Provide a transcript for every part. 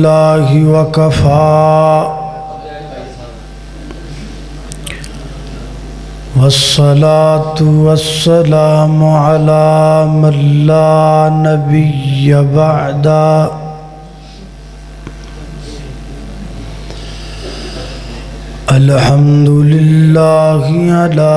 बिल्लाहि वकफ़ा वस्सलातु वस्सलामु अला मल्ला नबिय्य बअदा अल्हम्दुलिल्लाहि अला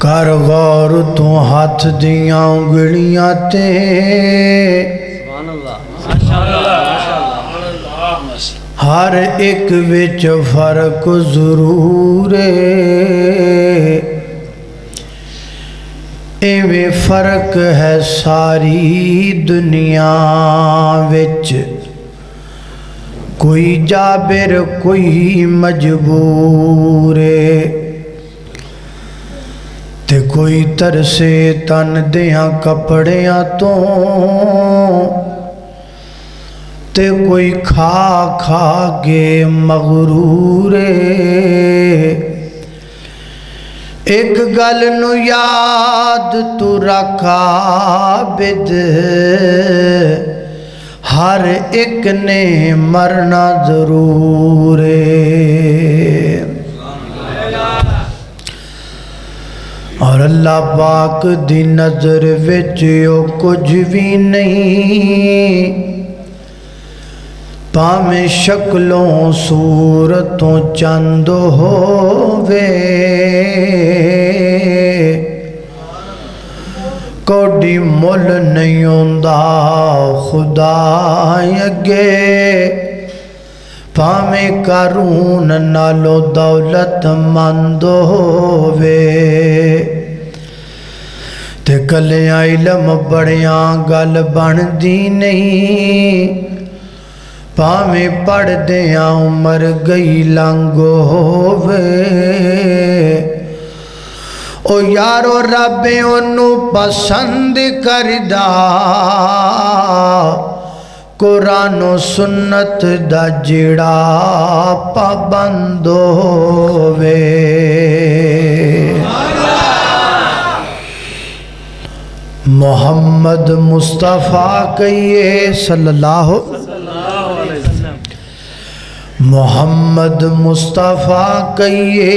ਕਰ ਗੌਰ ਤੂੰ ਹੱਥ ਦੀਆਂ ਉਂਗਲੀਆਂ ਤੇ ਹਰ ਇੱਕ ਵਿੱਚ ਫਰਕ ਜ਼ਰੂਰ ਏ ਐਵੇਂ ਫਰਕ ਹੈ ਸਾਰੀ ਦੁਨੀਆ ਵਿੱਚ ਕੋਈ ਜਾਬਰ ਕੋਈ ਮਜਬੂਰ ਏ ਤੇ ਕੋਈ ਤਰਸੇ ਤਨ ਦਿਆਂ ਕੱਪੜਿਆਂ ਤੋਂ ਤੇ ਕੋਈ ਖਾ ਖਾ ਕੇ ਮਗਰੂਰ ਏ ਇੱਕ ਗੱਲ ਨੂੰ ਯਾਦ ਤੂੰ ਰੱਖਾ ਬਿਦ ਹਰ ਇੱਕ ਨੇ ਮਰਨਾ ਜ਼ਰੂਰ और अल्लाह पाक दी नज़र बिच कुछ भी नहीं। भावें शक्लों सूरतों चंद होवे। कोडी मुल नहीं आंदा खुदा अगे भावें करून नालो दौलत मंद होवे ते कलिया इलम बड़िया गल बनती नहीं भावें पढ़द्या उमर गई लंग होवे ओ यारो रब ओनू पसंद करदा ਕੁਰਾਨੋ ਸੁਨਤ ਦਾ ਜਿਹੜਾ ਪਾਬੰਦ ਹੋਵੇ मोहम्मद मुस्तफ़ा कहिए सल्लल्लाहु मोहम्मद मुस्तफ़ा कहिए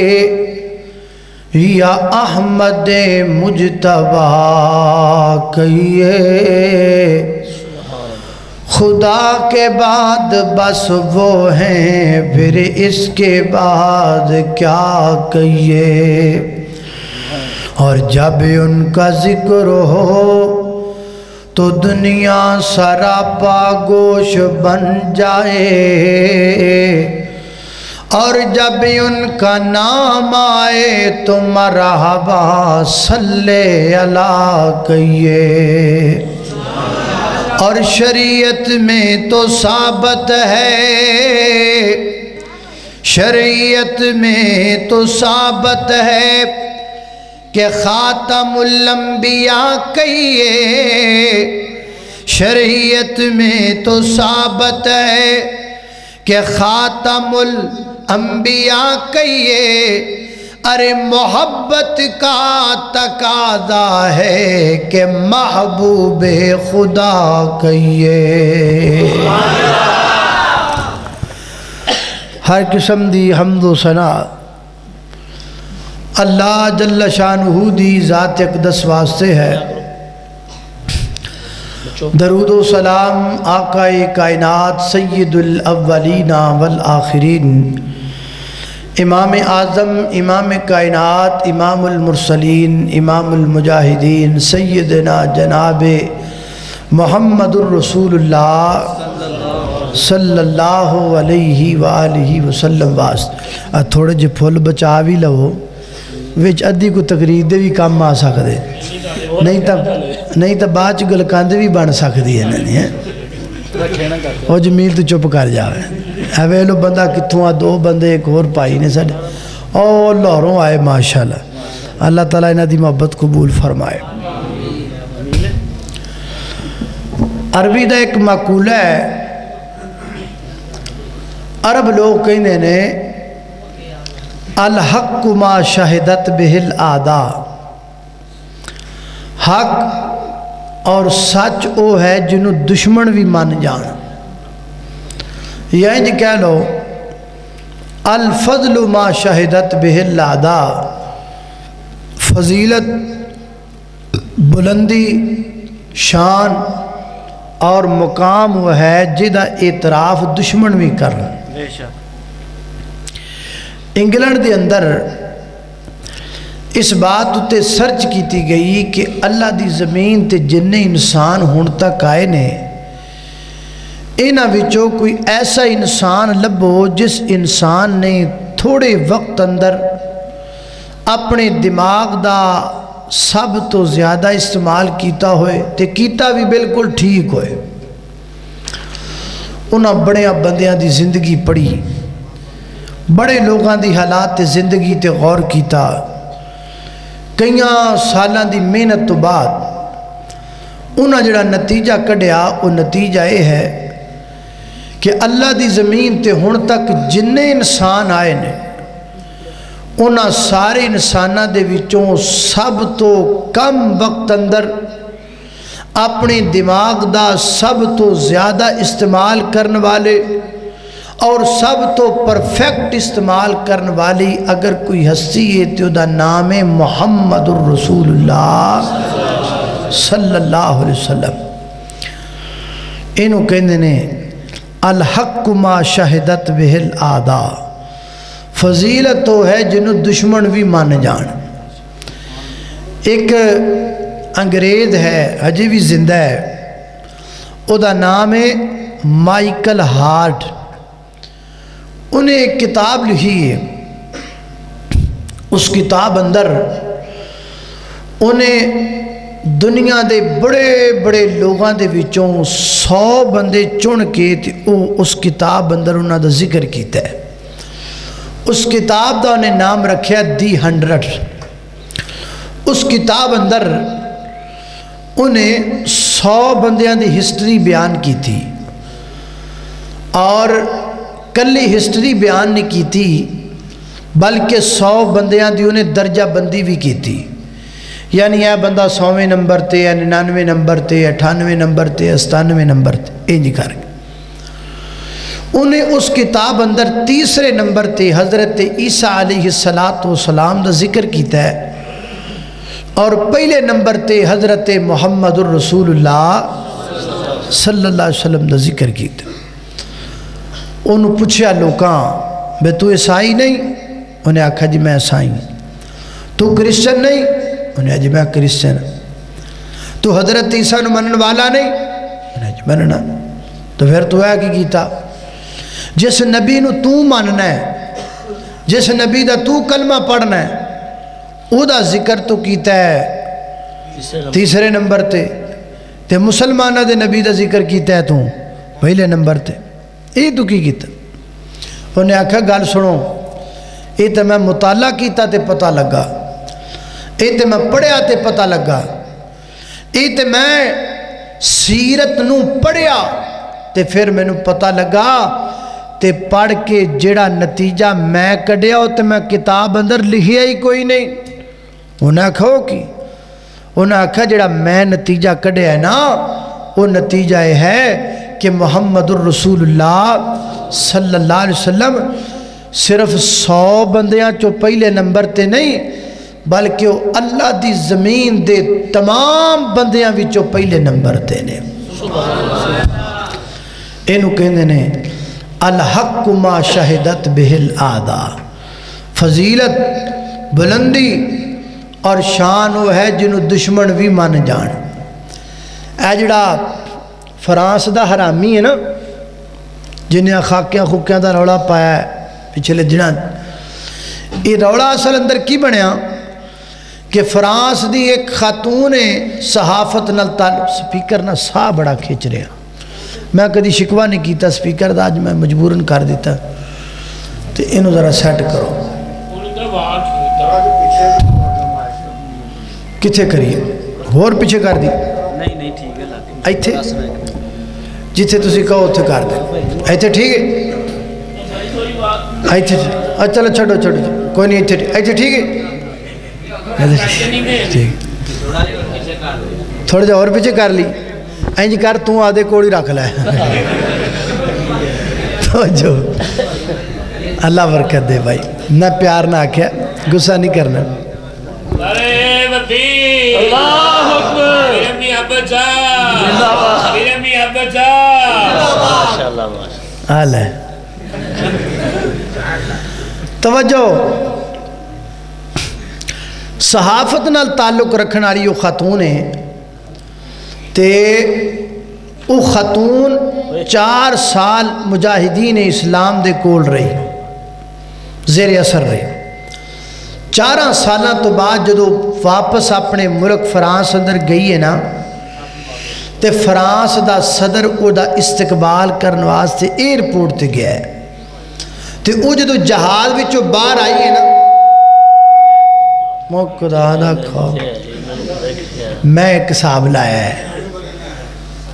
या अहमद मुजतबा कहिए खुदा के बाद बस वो हैं, फिर इसके बाद क्या कहिए? और जब उनका ज़िक्र हो तो दुनिया सरापा गोश बन जाए। और जब उनका नाम आए तो मरहबा सल्ले अला कहिए। और शरीयत में तो साबत है। शरीयत में तो साबत है कि ख़ातमुल्लम्बिया कहिए। शरीयत में तो साबत है कि ख़ातमुल अम्बिया कहिए। अरे मोहब्बत का तकादा है कि महबूब खुदा कहिए। हर किस्म दी हमदो सना। अल्लाह जल्ल शानहू दी ज़ात अकदस वास्ते है। दरूद सलाम आकाए कायनात सैदुलअवलीना वल आखिरीन। इमाम आज़म इमाम कायनात इमामुलमरसलीन इमामुलमुजाहिदीन सैदना जनाब मोहम्मदुर्रसूलुल्लाह सल्लल्लाहु अलैहि वालैहि वसल्लम वास्त थोड़े जे फुल बचा भी लवो ਵਿੱਚ ਅੱਧੀ ਕੋ ਤਕਰੀਰ ਦੇ ਵੀ ਕੰਮ ਆ ਸਕਦੇ ਨਹੀਂ ਤਾਂ ਨਹੀਂ ਤਾਂ ਬਾਅਦ ਚ ਗਲਕੰਦ ਵੀ ਬਣ ਸਕਦੀ ਹੈ ਇਹਨਾਂ ਦੀ ਹੈ ਉਹ ਜਮੀਲ ਤੂੰ ਚੁੱਪ ਕਰ ਜਾਵੇ ਐਵੇਂ ਲੋ ਬੰਦਾ ਕਿੱਥੋਂ ਆ ਦੋ ਬੰਦੇ ਇੱਕ ਹੋਰ ਭਾਈ ਨੇ ਸਾਡੇ ਉਹ ਲਾਹੌਰੋਂ ਆਏ ਮਾਸ਼ਾਅੱਲਾ ਅੱਲਾਹ ਤਾਲਾ ਇਹਨਾਂ ਦੀ ਮੁਹੱਬਤ ਕਬੂਲ ਫਰਮਾਏ ਅਰਬੀ ਦਾ ਇੱਕ ਮਕੂਲਾ ਹੈ ਅਰਬ ਲੋਕ ਕਹਿੰਦੇ ਨੇ ਅਲ ਹਕ ਮਾ ਸ਼ਹਿਦਤ ਬਿਹਿਲ ਆਦਾ ਹਕ ਔਰ ਸੱਚ ਉਹ ਹੈ ਜਿਹਨੂੰ ਦੁਸ਼ਮਣ ਵੀ ਮੰਨ ਜਾਣ यानी कह लो अलफजल मा शहदत बेहलादा फजीलत बुलंदी शान और मुकाम वह है जिदा एतराफ़ दुश्मन भी कर इंग्लैंड के अंदर इस बात उत्ते सर्च की गई कि अल्लाह की ज़मीन ते जिन्ने इंसान हूँ तक आए ने इन्हों कोई ऐसा इंसान लभो जिस इंसान ने थोड़े वक्त अंदर अपने दिमाग का सब तो ज़्यादा इस्तेमाल किया होए ते कीता भी बिल्कुल ठीक होए। उन्होंने बड़े बंदियाँ की ज़िंदगी पढ़ी, बड़े लोगों की हालात ज़िंदगी ते गौर किया कई साल की मेहनत तो बाद उन्हें जड़ा नतीजा कढ़िया वो नतीजा यह है कि अल्लाह की ज़मीन ते हुण तक जिन्ने इंसान आए ने उन्होंने सारे इंसानों के सब तो कम वक्त अंदर अपने दिमाग का सब तो ज़्यादा इस्तेमाल करने वाले और सब तो परफेक्ट इस्तेमाल करने वाली अगर कोई हस्ती है तो वह नाम है मुहम्मद रसूलुल्लाह सल्लल्लाहु अलैहि वसल्लम। इनू कहते ने अल हक मा शहदत बिहिल आदा फजीलत तो है जिन्हों दुश्मन भी मान जान एक अंग्रेज़ है अजे भी ज़िंदा है वह नाम है माइकल हार्ट उन्हें एक किताब लिखी है उस किताब अंदर उन्हें दुनिया के बड़े बड़े लोगों के सौ बंदे चुन के वो उस किताब अंदर उन्होंने ज़िक्र किया उस किताब का उन्हें नाम रखे दी हंड्रड। उस किताब अंदर उन्हें सौ बंद हिस्टरी बयान की थी और कल हिस्टरी बयान नहीं की बल्कि सौ बंद उन्हें दर्जाबंदी भी की थी यानी यह बंदा सौवें नंबर ते या निन्यानवे नंबर ते अठानवे नंबर ते सतानवे नंबर ते, इंज कर उन्हें उस किताब अंदर तीसरे नंबर ते हज़रत ईसा सलात सलाम का ज़िक्र किया है, और पहले नंबर ते हज़रत मुहम्मद रसूलुल्लाह सल्लल्लाहु अलैहि वसल्लम का ज़िक्र किया उन्होंने पूछा तू ईसाई नहीं? उन्हें आखा, जी, मैं ईसाई तू क्रिश्चन नहीं? उन्हें अज मैं क्रिश्चन तू हज़रत ईसा मनन वाला नहीं मनना। तो फिर तू है किया जिस नबी न तू मनना है, जिस नबी का तू कलमा पढ़ना है वह ज़िक्र तू किया है। तीसरे नंबर ते ते मुसलमाना के नबी का ज़िक्र किया तू, पहले नंबर ते। तू की उन्हें आख्या गल सुनो ये तो मैं मुताला किया तो पता लगा। ये तो मैं पढ़िया तो पता लगा ये तो मैं सीरत न पढ़िया तो फिर मैं पता लगा तो पढ़ के जड़ा नतीजा मैं कढ़िया तो मैं किताब अंदर लिखिया ही कोई नहीं उन्हें आखो कि उन्हें आख्या जड़ा मैं नतीजा कढ़िया है ना वो नतीजा यह है कि मुहम्मद रसूलुल्लाह सल्लल्लाहु अलैहि वसल्लम सिर्फ़ सौ बंदियाँ चो पहले नंबर ते नहीं बल्कि अल्लाह की ज़मीन के तमाम विचों पहले नंबर ते ने। इनू कहते शहिदत बिहिल आदा। फजीलत, बुलंदी और शान वह है जिन्हों दुश्मन भी मन जान। जड़ा फ्रांस का हरामी है ना, जिन्हें खाकिया खुकिया का रौला पाया पिछले दिनों, ये रौला असल अंदर की बनया कि फ्रांस की एक खातून है सहाफत न स्पीकर ना साह बड़ा खिंच रहा। मैं कभी शिकवा नहीं किया स्पीकर का अज मैं मजबूरन कर दिता। तो इन ज़रा सैट करो। कितने करिए? होर पिछे कर दी। इतने जिथे तुम कहो उ कर दे। इतने ठीक है? इतने चलो छोड़ो छोड़ो कोई नहीं इतने इतने ठीक है? ठीक। थोड़ा जा और पीछे कर ली। इंज कर तू आदे कोल ही रख लै। तो जो। अल्लाह बरकत दे भाई। ना प्यार ना आख्या। गुस्सा नहीं करना। हाल है तवज्जो। सहाफत नाल ताल्लुक रखने वाली खातून है। तो वह खातून चार साल मुजाहिदीन इस्लाम के कोल रही, जेर असर रही। चार साल तो बाद जो वापस अपने मुल्क फ्रांस अंदर गई है ना तो फ्रांस का सदर वह इस्तकबाल करने वास्ते एयरपोर्ट से गया है। तो वह जो जहाज़ बाहर आई है खो मैं एक हिसाब लाया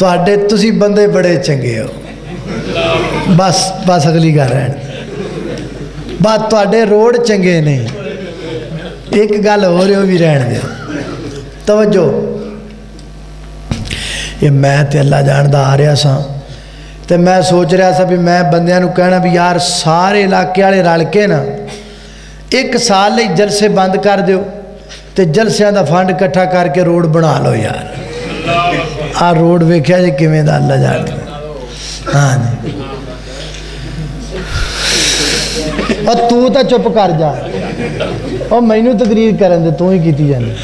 थोड़े तुम बंदे बड़े चंगे हो। बस बस अगली गल है। बस थोड़े रोड चंगे नहीं। एक गल हो रही भी रहन दो तवजो ये मैं तो अल्लाह जानता आ रहा सा। तो मैं सोच रहा था भी मैं बंद कहना भी यार, सारे इलाके रल के ना ਇੱਕ ਸਾਲ ਲਈ ਜਲਸੇ ਬੰਦ ਕਰ ਦਿਓ ਤੇ ਜਲਸਿਆਂ ਦਾ ਫੰਡ ਇਕੱਠਾ ਕਰਕੇ ਰੋਡ ਬਣਾ ਲਓ ਯਾਰ ਆ ਰੋਡ ਵੇਖਿਆ ਜੇ ਕਿਵੇਂ ਦਾ ਅੱਲਾ ਜਾਣਦਾ ਹਾਂ ਜੀ ਔਰ ਤੂੰ ਤਾਂ ਚੁੱਪ ਕਰ ਜਾ ਉਹ ਮੈਨੂੰ ਤਕਰੀਰ ਕਰਨ ਦੇ ਤੂੰ ਹੀ ਕੀਤੀ ਜਾਂਦੀ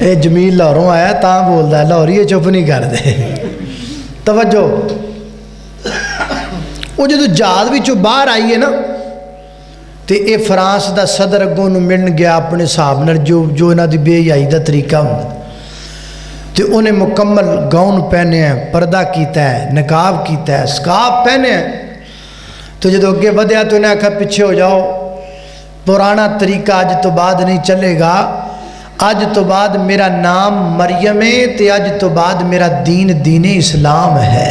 ਇਹ ਜਮੀਲ ਲਾਹੌਰੋਂ ਆਇਆ ਤਾਂ ਬੋਲਦਾ ਲਾਹੌਰੀ ਚੁੱਪ ਨਹੀਂ ਕਰਦੇ ਤਵੱਜੋ ਉਹ ਜਦੋਂ ਜਾਦ ਵਿੱਚੋਂ ਬਾਹਰ ਆਈ ਹੈ ਨਾ तो ये फ्रांस का सदर अगों मिलन गया अपने हिसाब न जो जो इन्हों की बेहयाई का तरीका होंगे तो उन्हें मुकम्मल गाउन पहने परदा किया है नकाब किया है स्काफ पहने तो जो अगे बढ़िया तो उन्हें आखा पिछे हो जाओ पुराना तरीका अज तो बाद नहीं चलेगा अज तो बाद मेरा नाम मरियम है तो अज तो बाद मेरा दीन दीन इस्लाम है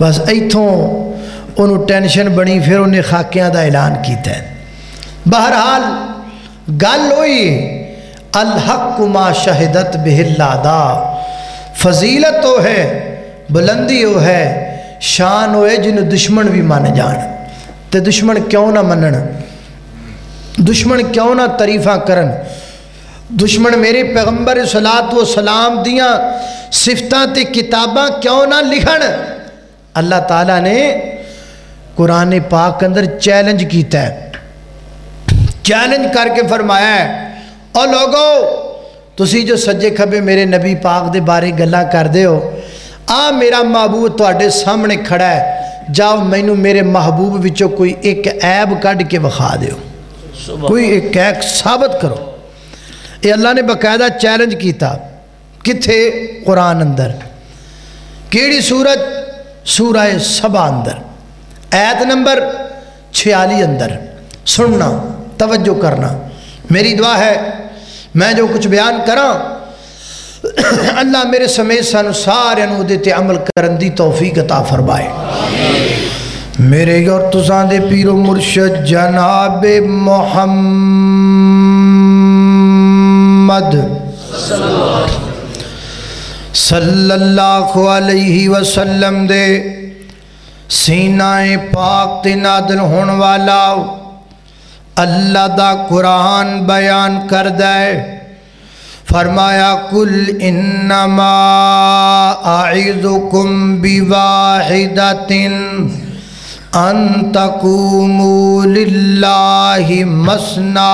बस इतों उन्होंने टेंशन बनी, फिर उन्हें खाकिया का ऐलान किया बहरहाल, गल हुई अलहकुमा शहदत बेहलादा फजीलत तो है, बुलंदी वो है, शान हो जिन्होंने दुश्मन भी मन जान। तो दुश्मन क्यों ना मनन? दुश्मन क्यों ना तरीफा करन? दुश्मन मेरे पैगंबर सलात व सलाम दियाँ सिफत किताबा क्यों ना लिखन? अल्लाह ताला ने कुरान पाक अंदर चैलेंज किया है। चैलेंज करके फरमाया है और लोगो तुसी जो सज्जे खबे मेरे नबी पाक के बारे गल्ला करते हो आ मेरा महबूब थोड़े सामने खड़ा है। जाओ मैनू मेरे महबूब विचों कोई एक ऐब कढ़ के विखा दो कोई एक ऐक साबित करो। ये अल्लाह ने बकायदा चैलेंज किया किथे? कुरान अंदर। केड़ी सूरत सूरा सभा अंदर। ऐत नंबर छियाली अंदर। सुनना, तवज्जो करना। मेरी दुआ है, मैं जो कुछ बयान करा, अल्लाह मेरे समेत सू सारे अमल करन दी तौफीक अता फरमाए। मेरे और तुसा दे पीरो मुर्शद जनाब मोहम्मद सल्लल्लाहु अलैहि वसल्लम दे सीनाए पाक ते नादल होने वाला अल्लाह दा कुरान बयान कर दे फरमाया, कुल इन्नमा आइजुकुम बिवाहिदतिन अंतकुमू लिल्लाहि मसना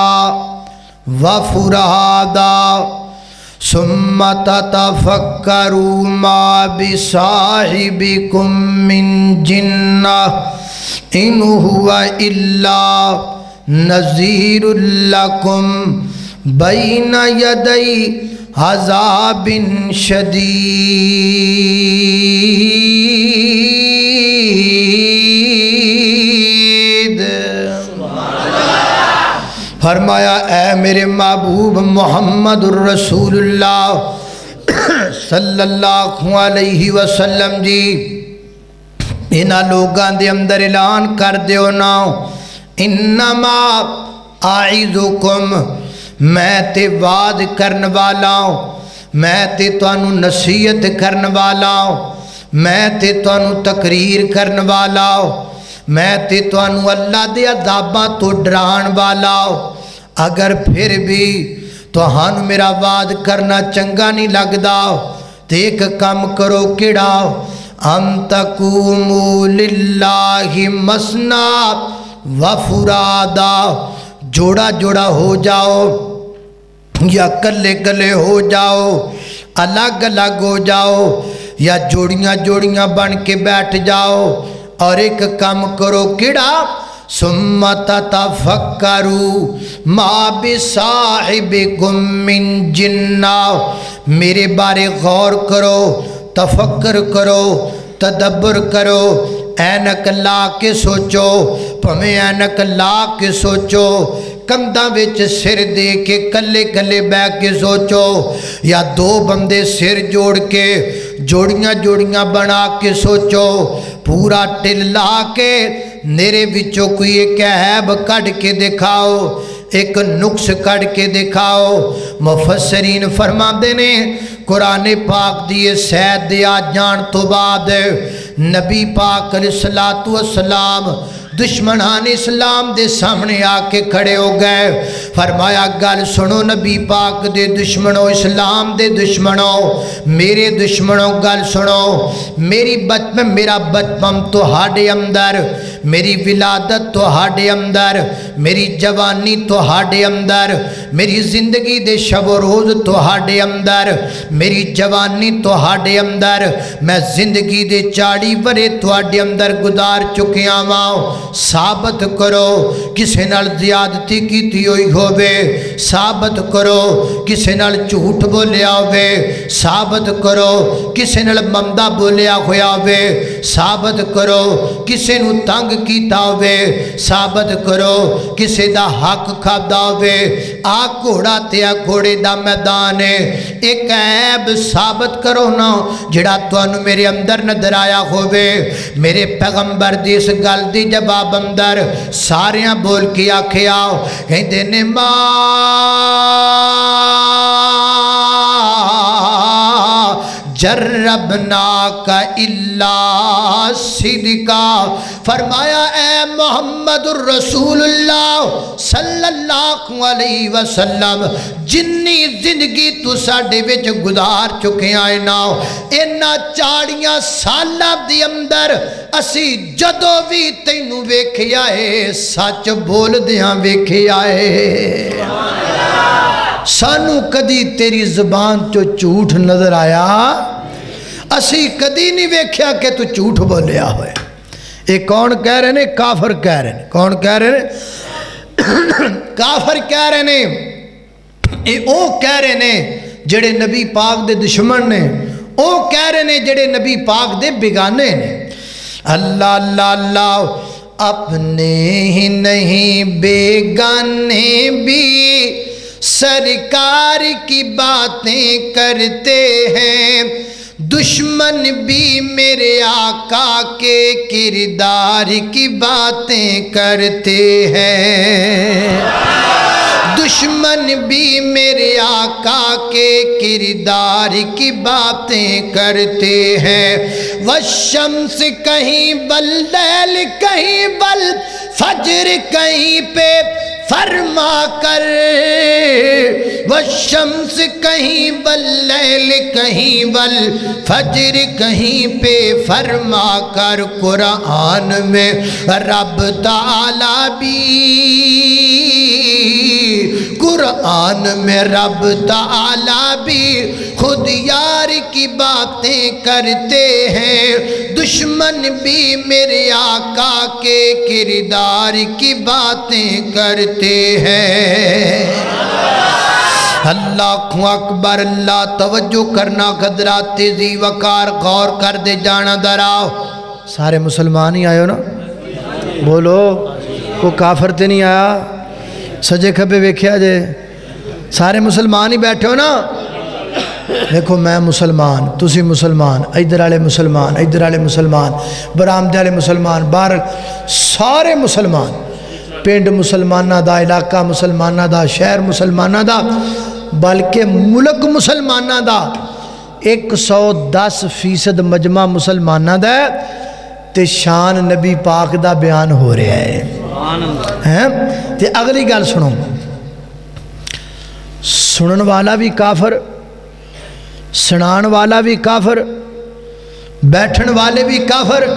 व फुरादा सुम्मा ततफक्करू मा बिसाहिबिकुम मिन जिन्ना। इन हुआ इल्ला नज़ीरुल्लकुम बैन यदई हजाबिन शदीद। फरमाया ए मेरे महबूब मोहम्मद रसूलुल्लाह सल्लल्लाहु अलैहि वसल्लम जी, इन्हों लोगों के अंदर ऐलान कर दो ना। इन्नमा आइजुकुम, मैं ते वाद करन वाला मैं ते नसीहत करन वाला मैं ते तकरीर करन वाला मैं ते तुहानू अल्लाह दे अदाबा तो डराण वाला हूँ अगर फिर भी तुहानू मेरा वाद करना चंगा नहीं लगता तो एक काम करो किड़ा। तकूमू लिल्लाहि मसना वफुरादा। जोड़ा जोड़ा हो जाओ या कले कले हो जाओ, अलग अलग हो जाओ या जोड़ियाँ जोड़ियाँ बन के बैठ जाओ और एक काम करो किड़ा। सुमत तफक्करू, माँ बिसाहिब गुमिन जिन्ना। मेरे बारे गौर करो, तफक्कर करो, तदब्बर करो, ऐनक ला के सोचो, भवें ऐनक ला के सोचो, कंधा बिच सिर दे के कले कले बह के सोचो, या दो बंदे सिर जोड़ के, जोड़ियाँ जोड़ियाँ बना के सोचो, पूरा टिल ला के मेरे बिचों कोई एक ऐब कढ़ के दिखाओ एक नुक्स कढ़ के दिखाओ मुफसरीन फरमाते ने कुरान पाक दिए सैद दिया जान तो बाद नबी पाक सलातु सलाम दुश्मनान इस्लाम दे सामने आके खड़े हो गए फरमाया गल सुनो नबी पाक दे दुश्मनों इस्लाम दे दुश्मनों मेरे दुश्मनों गल सुनो मेरी बचपन मेरा बचपन तो हाडे अंदर मेरी विलादत तो हाडे अंदर। मेरी जवानी थोड़े अंदर, मेरी ज़िंदगी दे शबो रोज थोड़े अंदर, मेरी जवानी थोड़े अंदर, मैं ज़िंदगी दे चाड़ी बरे थोड़े अंदर गुजार चुकिया वाओ साबित करो, किसी ज्यादती की हुई होवे, साबित करो, किसी झूठ बोलिया होवे, साबित करो, किसी नाल मंदा बोलिया होया होवे, साबित करो, किसी तंग किया होवे, साबित करो किसी का हक खादा वे आ घोड़ा ते आ घोड़े का मैदान है एक ऐब साबित करो ना जड़ा तुम मेरे अंदर नज़र आया हो मेरे पैगंबर की इस गल जवाब अंदर सारिया बोल के आखिया कहते ने माँ जर्रबना का इल्ला सिदका फरमाया, ए मोहम्मद रसूलुल्लाह सल्लल्लाहु अलैहि वसल्लम, जिन्नी ज़िंदगी तू साडे विच गुजार चुके आए ना, इन्ना चाड़ियाँ साल अंदर असी जदों भी तैनू वेखिया है सच बोलदियाँ वेखिया है सानू कदी तेरी जबान चो झूठ नज़र आया? असी कदी नहीं वेख्या कि तू झूठ बोलिया हो कौन कह रहे ने? काफर कह रहे हैं कौन कह रहे ने? काफर कह रहे ने। ये कह रहे ने जड़े नबी पाक दे दुश्मन ने। ओ कह रहे ने जड़े नबी पाक दे बिगाने ने। अल्लाह अल्लाह अल्लाह, अपने ही नहीं, बेगाने भी सरकार की बातें करते हैं। दुश्मन भी मेरे आका के किरदार की बातें करते हैं। दुश्मन भी मेरे आका के किरदार की बातें करते हैं। वह शम्स कहीं बल दैल कहीं बल, फजर कहीं पे फरमा कर। वह शम्स कहीं बल कहीं बल, फजर कहीं पे फरमा कर। कुरान में रब ताला भी। कुरान में रब ताला भी। खुद यार की बातें करते हैं। दुश्मन भी मेरे आका के किरदार की बातें करते हैं। अल्लाह अकबर, अल्लाह तवज्जो करना खदरा तेज़ी वकार, गौर कर दे, जाना दराओ सारे मुसलमान ही आयो ना? बोलो को काफर तो नहीं आया? सजे खबे वेख्या जे। सारे मुसलमान ही बैठे हो ना? देखो, मैं मुसलमान, तुसी मुसलमान, इधर आले मुसलमान, इधर आले मुसलमान, बरामदे वाले मुसलमान, बाहर सारे मुसलमान। पिंड मुसलमाना का इलाका मुसलमाना का शहर मुसलमाना का बल्कि मुल्क मुसलमाना का एक सौ दस फ़ीसद मजमा मुसलमाना का ते शान नबी पाक का बयान हो रहा है। हैं? ते अगली गल सुनो। सुनन वाला भी काफर सुना वाला भी काफर बैठन वाले भी काफर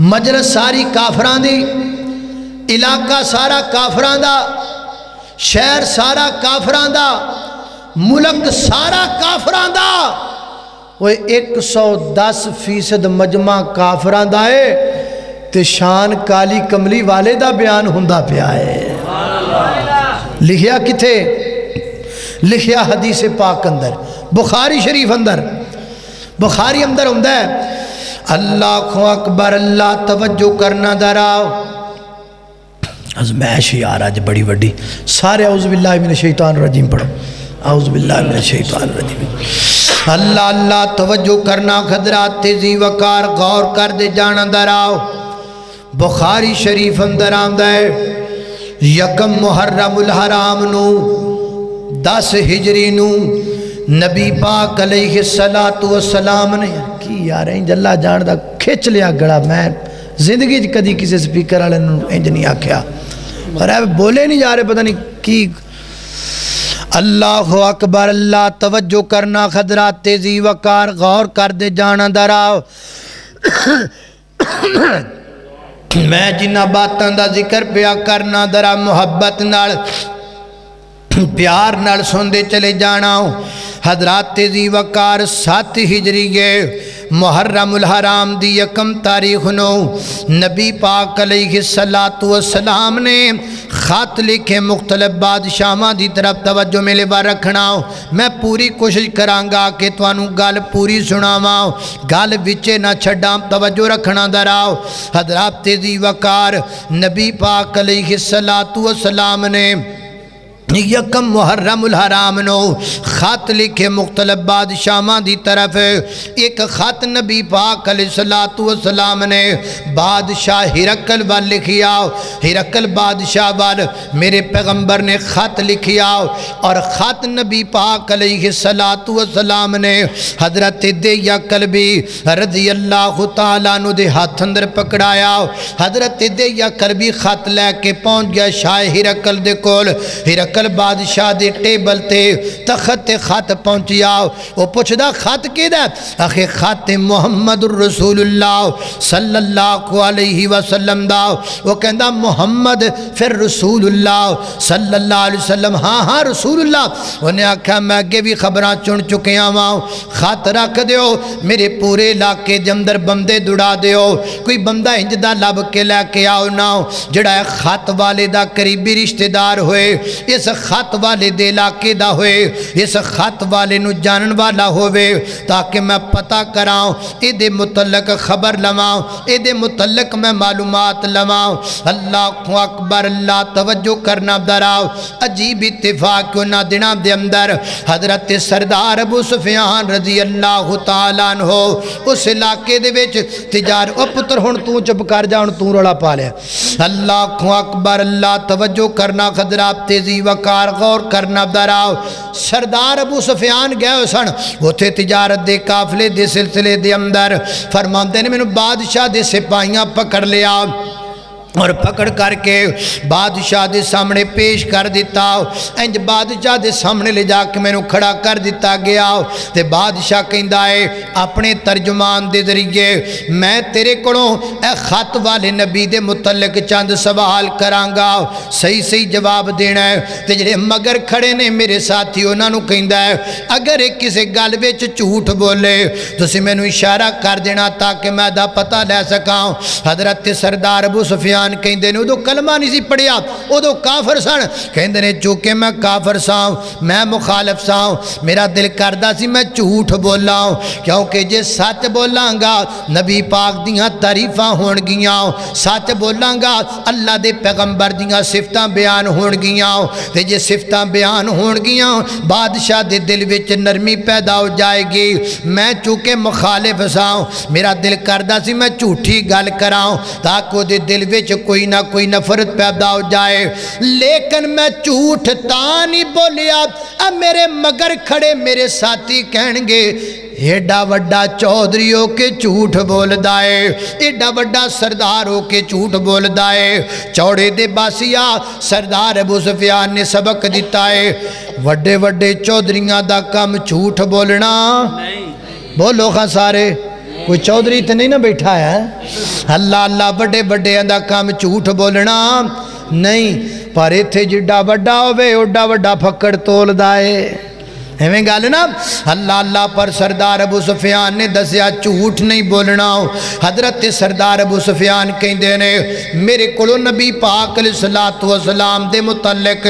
मजलस सारी काफर की इलाका सारा काफर का शहर सारा काफर का मुल्क सारा काफर का वो एक सौ दस फ़ीसद मजमा काफर का है तो शान काली कमली वाले का बयान हों पाया है। लिखिया किथे? लिखिया हदीस पाक अंदर, बुखारी शरीफ अंदर। बुखारी अंदर होंगे अल्लाह खो अकबर, अल्लाह तवज्जो करना दराओ अजमैश यार, अज बड़ी वड्डी। सारे औज बिल्ला मिन शैतान रजीम पढ़ो। मिन शैतान रजीम। अल्लाह अल्लाह, तवज्जो करना खदरा तेज़ी वकार, गौर कर दे जाना दराओ बुखारी शरीफ अंदर आंदा है। यकम हराम दस हिजरी नू। सलातु सलाम ने, की यार, इंज अल्लाह जानदा खिंच लिया गला। मैं ज़िंदगी कदी किसी स्पीकर वाले इंज नहीं आख्या पर अब बोले नहीं जा रहे, पता नहीं की अल्लाह अकबर, अल्लाह तवज्जो करना, खदरा तेज़ी, वकार, गौर कर दे, जाना दराव मैं जिन्हों बातों का ज़िक्र पिया करना दरा, मुहब्बत नाल। प्यार नाल सुनते चले जाना हजरात जी वकार सत हिजरी गए। मुहर्रमुल हराम दी यकम तारीख नो। नबी पाक सलाम ने खत लिखे मुख्तलिफ़ बादशाह की तरफ़ तवज्जो मेरे बार रखना मैं पूरी कोशिश कराँगा कि तू गल पूरी सुनावा गल बिचे ना छा तवज्जो रखना दराओ हजरात दी वकार नबी पाक सलाम ने यकम मुहर्रमुल हराम नो। खत लिखे मुख्तलब बादशाह की तरफ़। एक खत नबी पाक सलाम ने बादशाह हिरकल वाल लिखिया हिरकल बादशाह वाल मेरे पैगंबर ने खत लिखिया और ख़त नबी पाक सलाम ने हज़रत दे भी रज़ी अल्लाह तु दे हाथ अंदर पकड़ाया। हज़रत दे भी खत लैके पहुँच गया शाह हिरकल दे कोल। हिरकल हिरकल बादशाह के टेबल से तखत खत पहुंचिया। वो पुछदा, खत कि आखे खत मुहम्मद रसूलुल्लाह सल्लल्लाहु अलैहि वसल्लम दा। वो कहंदा, मुहम्मद फिर रसूलुल्लाह सल्लल्लाहु अलैहि वसल्लम। हाँ हाँ रसूलुल्लाह। उन्हें आख्या मैं अगे भी खबर चुन चुकिया वा। खत रख दो मेरे पूरे इलाके के अंदर बंदे दुड़ा दो कोई बंदा इंज का लभ के लैके आओ ना जड़ा खत वाले का करीबी रिश्तेदार होए। इस खत वाले दे इलाके का होए इस खत वाले जानन वाला होवे ताकि मैं पता करा ये मुतलक खबर लवा ये मुतलक मैं मालूमात लवा अल्लाह अकबर अल्लाह तवज्जो करना दराव अजीब इतफाक उन्होंने दिनों के अंदर हज़रत सरदार अबू सुफियान रज़ी अल्लाह तलान हो उस इलाके तिजार ओ पुत्र हूँ तू चुप कर जा हूँ तू रौला पा लिया अल्लाह अकबर अल्लाह तवज्जो करना खजरा तेज़ी वक्त वकार गौर करना दराओ। सरदार अबू सफियान गए सन। उत्थे तजारत के काफले सिलसिले अंदर। फरमाते ने, मैंने बादशाह सिपाहियाँ पकड़ लिया और पकड़ करके बादशाह के सामने पेश कर दिता। इंज बादशाह सामने ले जाके मैंने खड़ा कर दिता गया। तो बादशाह कहता है, अपने तर्जुमान के ज़रिए मैं तेरे को खत वाले नबी के मुतलक चंद सवाल कराँगा। सही सही जवाब देना है। तो जे मगर खड़े ने मेरे साथी, उन्होंने कहता है, अगर एक किसी गल झूठ बोले तो मैं इशारा कर देना ताकि मैं पता लै सका। हज़रत सरदार अबू सुफियान बयान कहते हैं उदो कलमा नहीं पढ़िया उदो काफर सन कहते ने चूँकि मैं काफर सा मैं मुखालफ सा मेरा दिल करता सी मैं झूठ बोला क्योंकि जे सच बोलांगा नबी पाक दियाँ तारीफा हो सच बोलांगा अल्लाह के पैगंबर दियाँ सिफत बयान हो जे सिफत बयान हो बादशाह के दिल में नरमी पैदा हो जाएगी मैं चूँकि मुखालिफ सा मेरा दिल करता सी मैं झूठी गल करा ताकि दिल में कोई ना कोई नफरत पैदा हो जाए। लेकिन मैं झूठ ता नहीं बोलिया अब मेरे मगर खड़े मेरे साथी कहेंगे एडा व्डा चौधरी हो के झूठ बोलता है एडा व्डा सरदार हो के झूठ बोलता है चौड़े दे बासिया सरदार अबू सफियान ने सबक दिता है व्डे व्डे चौधरिया का कम झूठ बोलना? बोलो खा सारे। कोई चौधरी तो नहीं ना बैठा है? अल्लाह अल्लाह बड़े बड़े का काम झूठ बोलना। नहीं, पर इतने जिडा व्डा होडा व्डा फक्कड़ तोलदा है। एवं गल ना? अल्लाह अल्लाह पर सरदार अबू सुफियान ने दसिया झूठ नहीं बोलना हज़रत सरदार अबू सुफियान कहते ने, मेरे को नबी पाक सलाम के मुतलक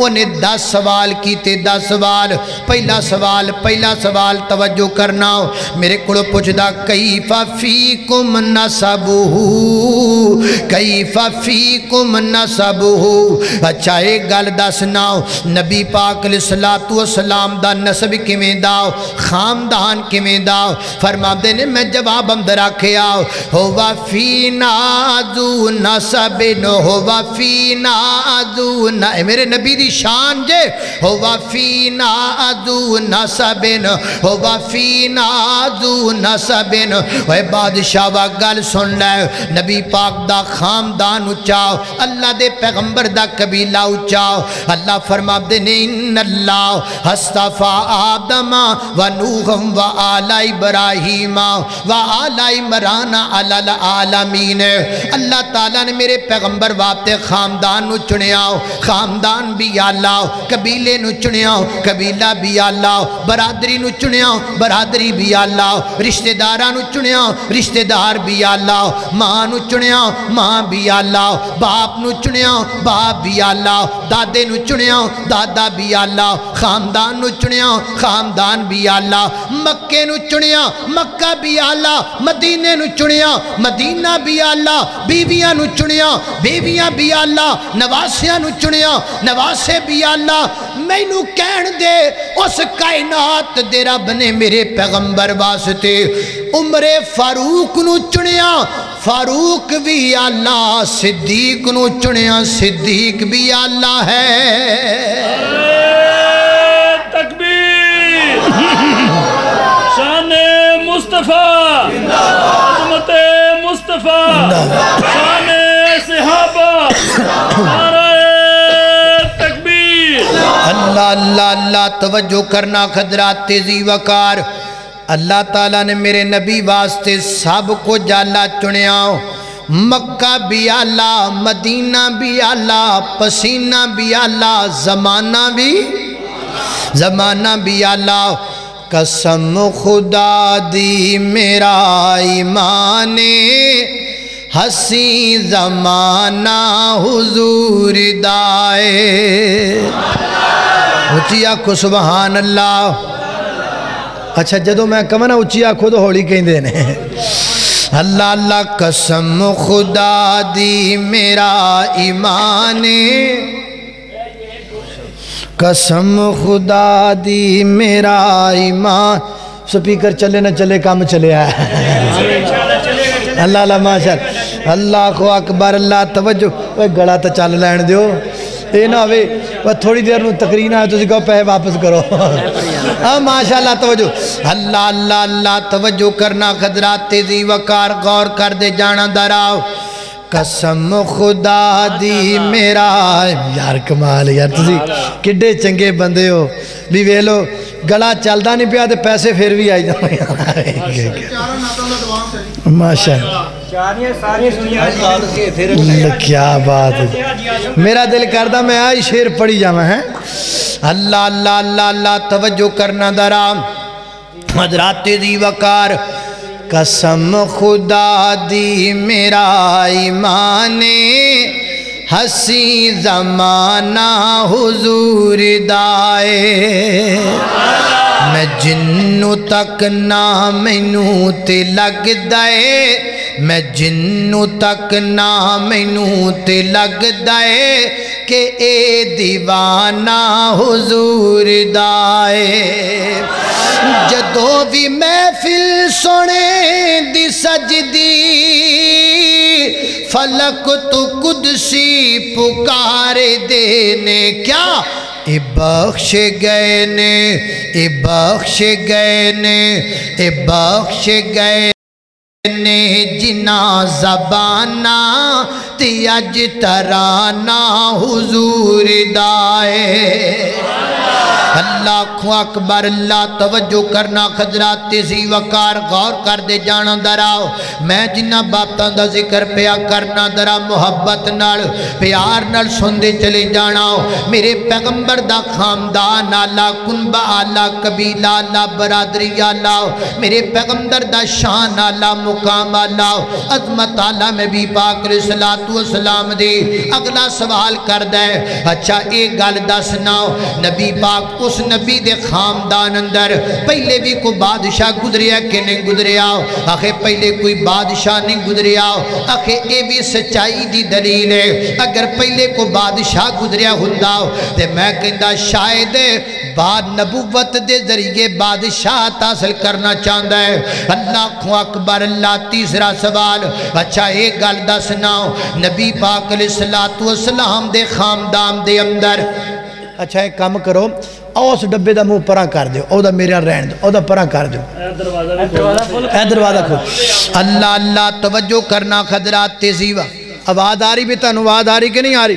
उन्हें दस सवाल किए दस सवाल। पहला सवाल पहला सवाल तवज्जो करना मेरे को पुछदा कई फाफी कुम नसबू कई फाफी कुम नसबू अच्छा एक गल दसना नबी पाक सलाम दा नसब किमें दाओ खानदान किमें दाओ फरमाते ने, मैं जवाब अंदर आखिया हो वाफी नाजू नसब नो हो वाफी नाजू न। मेरे नबी दी शान जे हो वाफी नाजू नसबिन हो वाफी नाजू नसबिन ओए बादशाह, वा गल सुन ले। नबी पाक दा खानदान उचाओ अल्लाह दे पैगंबर दा कबीला उचाओ अल्लाह फरमाते ने इन अल्लाह हस्ता वस्तफ़ा आदमा व नूहम व आला इब्राहिमा व आला इमराना अल आलमीन अल्लाह ताला ने मेरे पैगंबर वास्ते खानदान चुनिया खानदान भी आला कबीले चुनिया कबीला भी आला बरादरी नु चुनिया बरादरी भी आला रिश्तेदार चुनिया रिश्तेदार भी आला माँ नु चुनिया माँ भी आला बाप चुनिया बाप भी आला दादे चुनिया दादा भी आला खानदान चुनिया खानदान भी आला, मक्के चुनिया, मक्का भी आला, मदीने चुनिया, मदीना भी आला बीबिया चुनिया बीबियाँ भी आला, नवासिया चुनिया, नवासे भी आला। मैनू कह दे, उस कायनात दे रब ने मेरे पैगंबर वास्ते उमरे फारूक न चुनिया, फारूक भी आला, सिद्दीक चुनिया, सिद्दीक भी आला है। मुस्तफ़ा। मुस्तफ़ा। शान सहाबा। अल्लाह अल्लाह अल्लाह, तवज्जो करना खदरा तेज़ी वकार। अल्लाह ताला ने मेरे नबी वास्ते सबको जाला चुनिया। मक्का भी आला, मदीना भी आला, पसीना भी आला, जमाना भी जमाना भी आला। कसम खुदा दी मेरा ईमान, हसी जमाना हुजूर दाए। उची आखो सुबहान अल्लाह अच्छा जो मैं कह ना उची आखो तो हौली कहते ने। अल्लाह अल्लाह, कसम खुदा दी मेरा ईमान कसम खुदा दी मेरा ईमान। स्पीकर चले ना चले, काम चले अल्लाह अल्लाह माशा अल्लाह को अकबर, अल्लाह तवज्जो। गला तो चल लैन दो ये ना हो थोड़ी देर में तकरीन आए तुम कहो पैसे वापस करो। हाँ माशा अल्लाह तवज्जो। अल्लाह अल्लाह अल्लाह, तवज्जो करना खदरा तेज़ी वकार, गौर कर दे जाना दराव कसम खुदा दी मेरा। यार कमाल यार तुम कि चंगे बंदे हो। भी वे लो गला चलता नहीं पाया तो पैसे फिर भी आई जाए माशा क्या बात है। मेरा दिल करता मैं आई शेर पढ़ी जावा है। अल्लाह अल्लाह अल्लाह अल्लाह तवज्जो करना दरा हजराते दी वकार कसम खुदा दी मेरा ईमान, हसी जमाना हुजूर दाए। मैं जिन्नू तक ना मैनू ते लगदा मैं जिन्नू तक ना मैनू ते लगदा है कि ए दीवाना हुजूर दाए जदों भी महफिल सोने दी सजदी, फलक तू कुदसी पुकारे देने क्या? ए बख्श गए ने, ए बख्श गए ने, ए बख्श गए ने जिना जबाना ती अज ना हुजूर दाए। अल्लाह अकबर, अल्लाह तवज्जो करना खजरात तेज़ी वकार गौर कर दे जाना दराओ मैं जिन्ना बातों का ज़िक्र पिया करना दरा, मुहब्बत नाल, प्यार नाल सुनते चले जाना। मेरे पैगंबर दा खानदान आला कुनबा आला, कबीला आला, बरादरी आला, मेरे पैगंबर दा शान आला, मुकाम आला। अजमत आला में भी पाक सलातू सलाम दे अगला सवाल कर दे अच्छा एक गल दसना नबी पाक उस नबी के खानदान अंदर पहले भी कोई बादशाह गुजरिया कि नहीं गुजरिया आखे पहले कोई बादशाह नहीं गुजरिया आखे ये भी सच्चाई की दलील है। अगर पहले कोई बादशाह गुजरिया होंगे तो मैं कहता शायद बाद नबूवत के ज़रिए बादशाह हासिल करना चाहता है। अल्लाह अकबर, अल्लाह तीसरा सवाल। अच्छा एक गल दसना नबी पाक सलातू सलाम के खानदान के अंदर। अच्छा एक काम करो उस डब्बे का मुँह परा कर दो मेरा रहन दो परा कर दो दरवाज़ा खोल। अल्लाह अल्लाह तवज्जो करना खदरा तेजीवा आवाज़ आ रही भी तुम आवाज़ आ रही कि नहीं आ रही।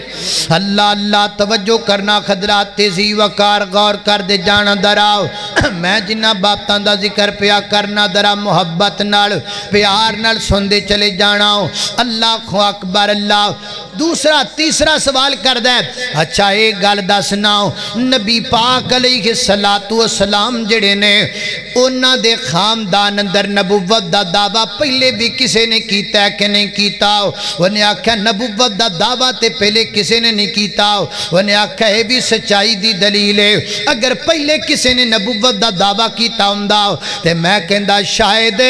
अल्लाह अल्लाह, तवज्जो करना, खदरा, तेज़ी, वकार, गौर कर दे, जाना दराओ मैं जिन्ना बातों का ज़िक्र पिया करना दरा, मुहब्बत नाल, प्यार नाल सुनते चले जाना। अल्लाह खो अकबर, अल्लाह। दूसरा, तीसरा सवाल कर दे अच्छा ये गल दसना नबी पाक अली सलातू सलाम जड़े ने उन्होंने दे खानदान अंदर नबूवत का दावा पहले भी किसी ने किया कि नहीं किया उन्हें आख्या, नबूवत का दावा तो पहले किसी ने नहीं किया उन्हें आख्या, ये भी सच्चाई की दलील है। अगर पहले किसी ने नबूवत का दावा किया हों तो मैं कहता शायद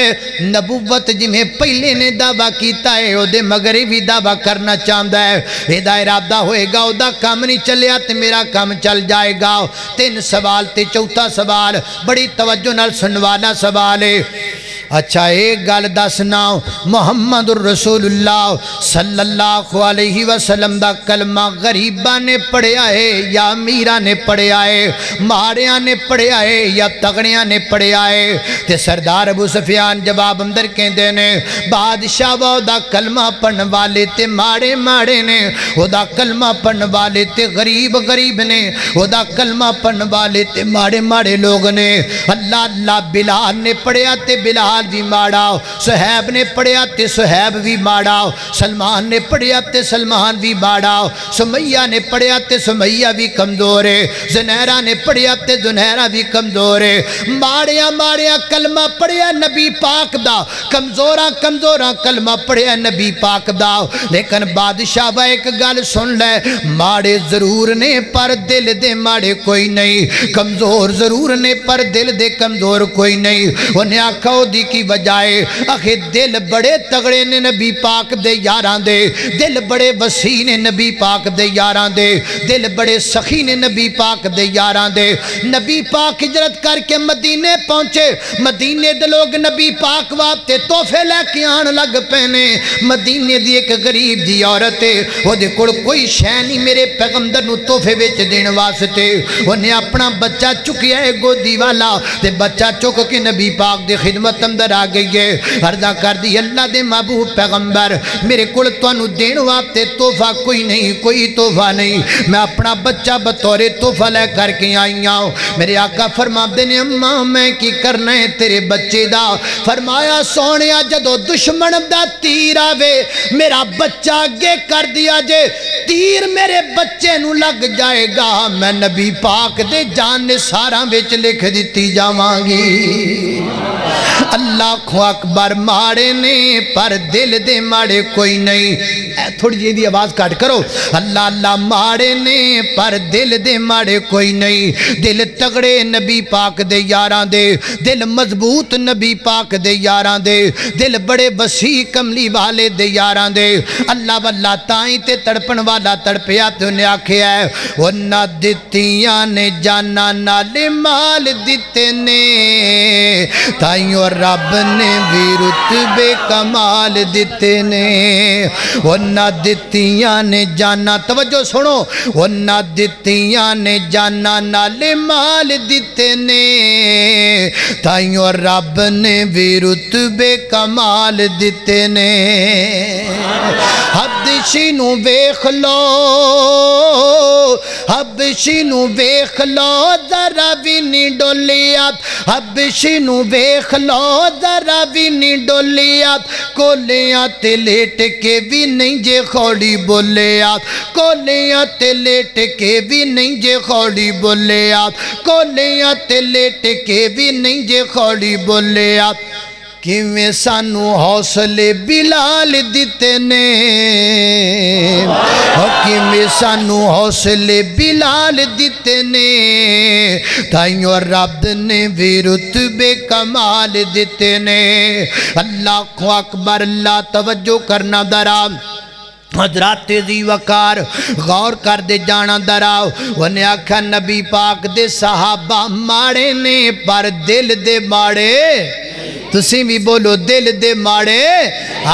नबूवत जिमें पहले ने दावा किया है वो मगर भी दावा करना चाहता है। यदा इरादा होएगा वह काम नहीं चलिया तो मेरा काम चल जाएगा। तीन सवाल ते चौथा सवाल, बड़ी तवज्जो नाल सुनने वाला सवाल है। अच्छा एक गल दसना मुहम्मद रसूलुल्लाह सल्लल्लाहु अलैहि वसल्लम दा कलमा गरीबा ने पढ़िया है, या मीरा ने पढ़िया है माड़िया ने पढ़िया है, या तगड़िया ने पढ़िया है? ते सरदार अबू सफियान जवाब अंदर कहते ने बादशाह वा कलमा पढ़न वाले ते माड़े माड़े ने ओदा कलमा पढ़न वाले ते गरीब गरीब ने ओदा कलमा पढ़न वाले ते माड़े माड़े लोग ने। अल्लाह अल्लाह बिलाल ने पढ़िया ते बिलाल भी माड़ा, सुहैब ने पढ़िया तो सुहैब भी माड़ा, सलमान ने पढ़िया तो सलमान भी माड़ा सुमैया ने पढ़िया तो सुमैया भी कमज़ोर। है जुनैरा ने पढ़िया तो जुनैरा भी कमज़ोर। है माड़िया माड़िया कलमा पढ़िया नबी पाक दा। कमज़ोरा कमज़ोरा कलमा पढ़िया नबी पाक दा। लेकिन बादशाह वा एक गल सुन ले। माड़े ज़रूर ने पर दिल दे माड़े कोई नहीं। कमज़ोर ज़रूर ने पर दिल दे कमज़ोर कोई नहीं। उन्हें आखा की बजाए आखे दिल बड़े तगड़े ने नबी पाक दे यार दे। दिल बड़े वसी ने नबी पाक दे यार दे। दिल बड़े सखी ने नबी पाक दे यार दे। नबी पाक हिजरत करके मदीने पहुँचे। मदीने दे लोग नबी पाक वास्ते तोहफे लैके आन लग पे ने मदीने दी एक गरीब जी औरत है। कोल कोई शह नहीं मेरे पैगंबर नु तोहफे बेच देने वास्ते। उन्हें अपना बच्चा चुकिया है गोदी वाला। ते बच्चा चुक के नबी पाक दी खिदमत अंदर आ गई है। अर्जा कर दी अल्लाह दे महबूब पैगंबर, मेरे को वास्ते तोहफा कोई नहीं, कोई तोहफा नहीं। मैं अपना बच्चा बतौरे तोहफा लै करके आई हूँ मेरे आका फरमाते ने, अम्मा, मैं की करना है तेरे बच्चे का फरमाया सोने जदों दुश्मन का तीर आवे, मेरा बच्चा अगे कर दिया जे, तीर मेरे बच्चे लग जाएगा। मैं नबी पाक दे जान सारा बिच लिख दी जावगी। अल्लाह अकबर, माड़े ने, पर दिल दे माड़े कोई नहीं। थोड़ी जी आवाज़ कट करो। अल्लाह अल्लाह, माड़े ने, पर दिल दे माड़े कोई नहीं। दिल तगड़े नबी पाक दे यारां दे। दिल मज़बूत नबी पाक दे यारां दे। दिल बड़े बसी कमली वाले दे यारां दे। अल्लाह वल्ला ताई ते तड़पन वाला तड़पया ते उन्हें आखिया उन्ना दित्तियाँ ने जाना नाले माल दिते ने। ताइयों रब ने भी रुतबे कमाल दिते ने। उन्ना दित्तियाँ ने जाना, तवज्जो सुनो उन्ना दित्तियाँ ने जाना, नाले माल दिते ने। ताइयों रब ने भी रुतबे कमाल दिते ने। हबशी वेख लो, हबशी वेख लो, जरा भी नहीं डोलिया हबशी वेख लो, जरा भी नहीं डोलिया कोलिया ते लेट के भी नहीं जे खौड़ी बोले आप। कोलिया ते लेट भी नहीं जे खौड़ी बोले आप। कोलिया ते लेट भी नहीं जे खौड़ी बोले आप। किमें सानू हौसले बिलाल दिते ने? किमें सानू हौसले बिलाल दिते ने? ताइयों रब ने भी रुतबे कमाल दिते ने। अल्लाह को अकबर, अल्लाह तवज्जो करना दरा। हजरात तेज़ी वकार, गौर कर दे जाना दराओ उन्हें आख्या, नबी पाक दे सहाबा माड़े ने, पर दिल दे माड़े। ਤੁਸੀਂ ਵੀ ਬੋਲੋ, ਦਿਲ ਦੇ ਮਾੜੇ।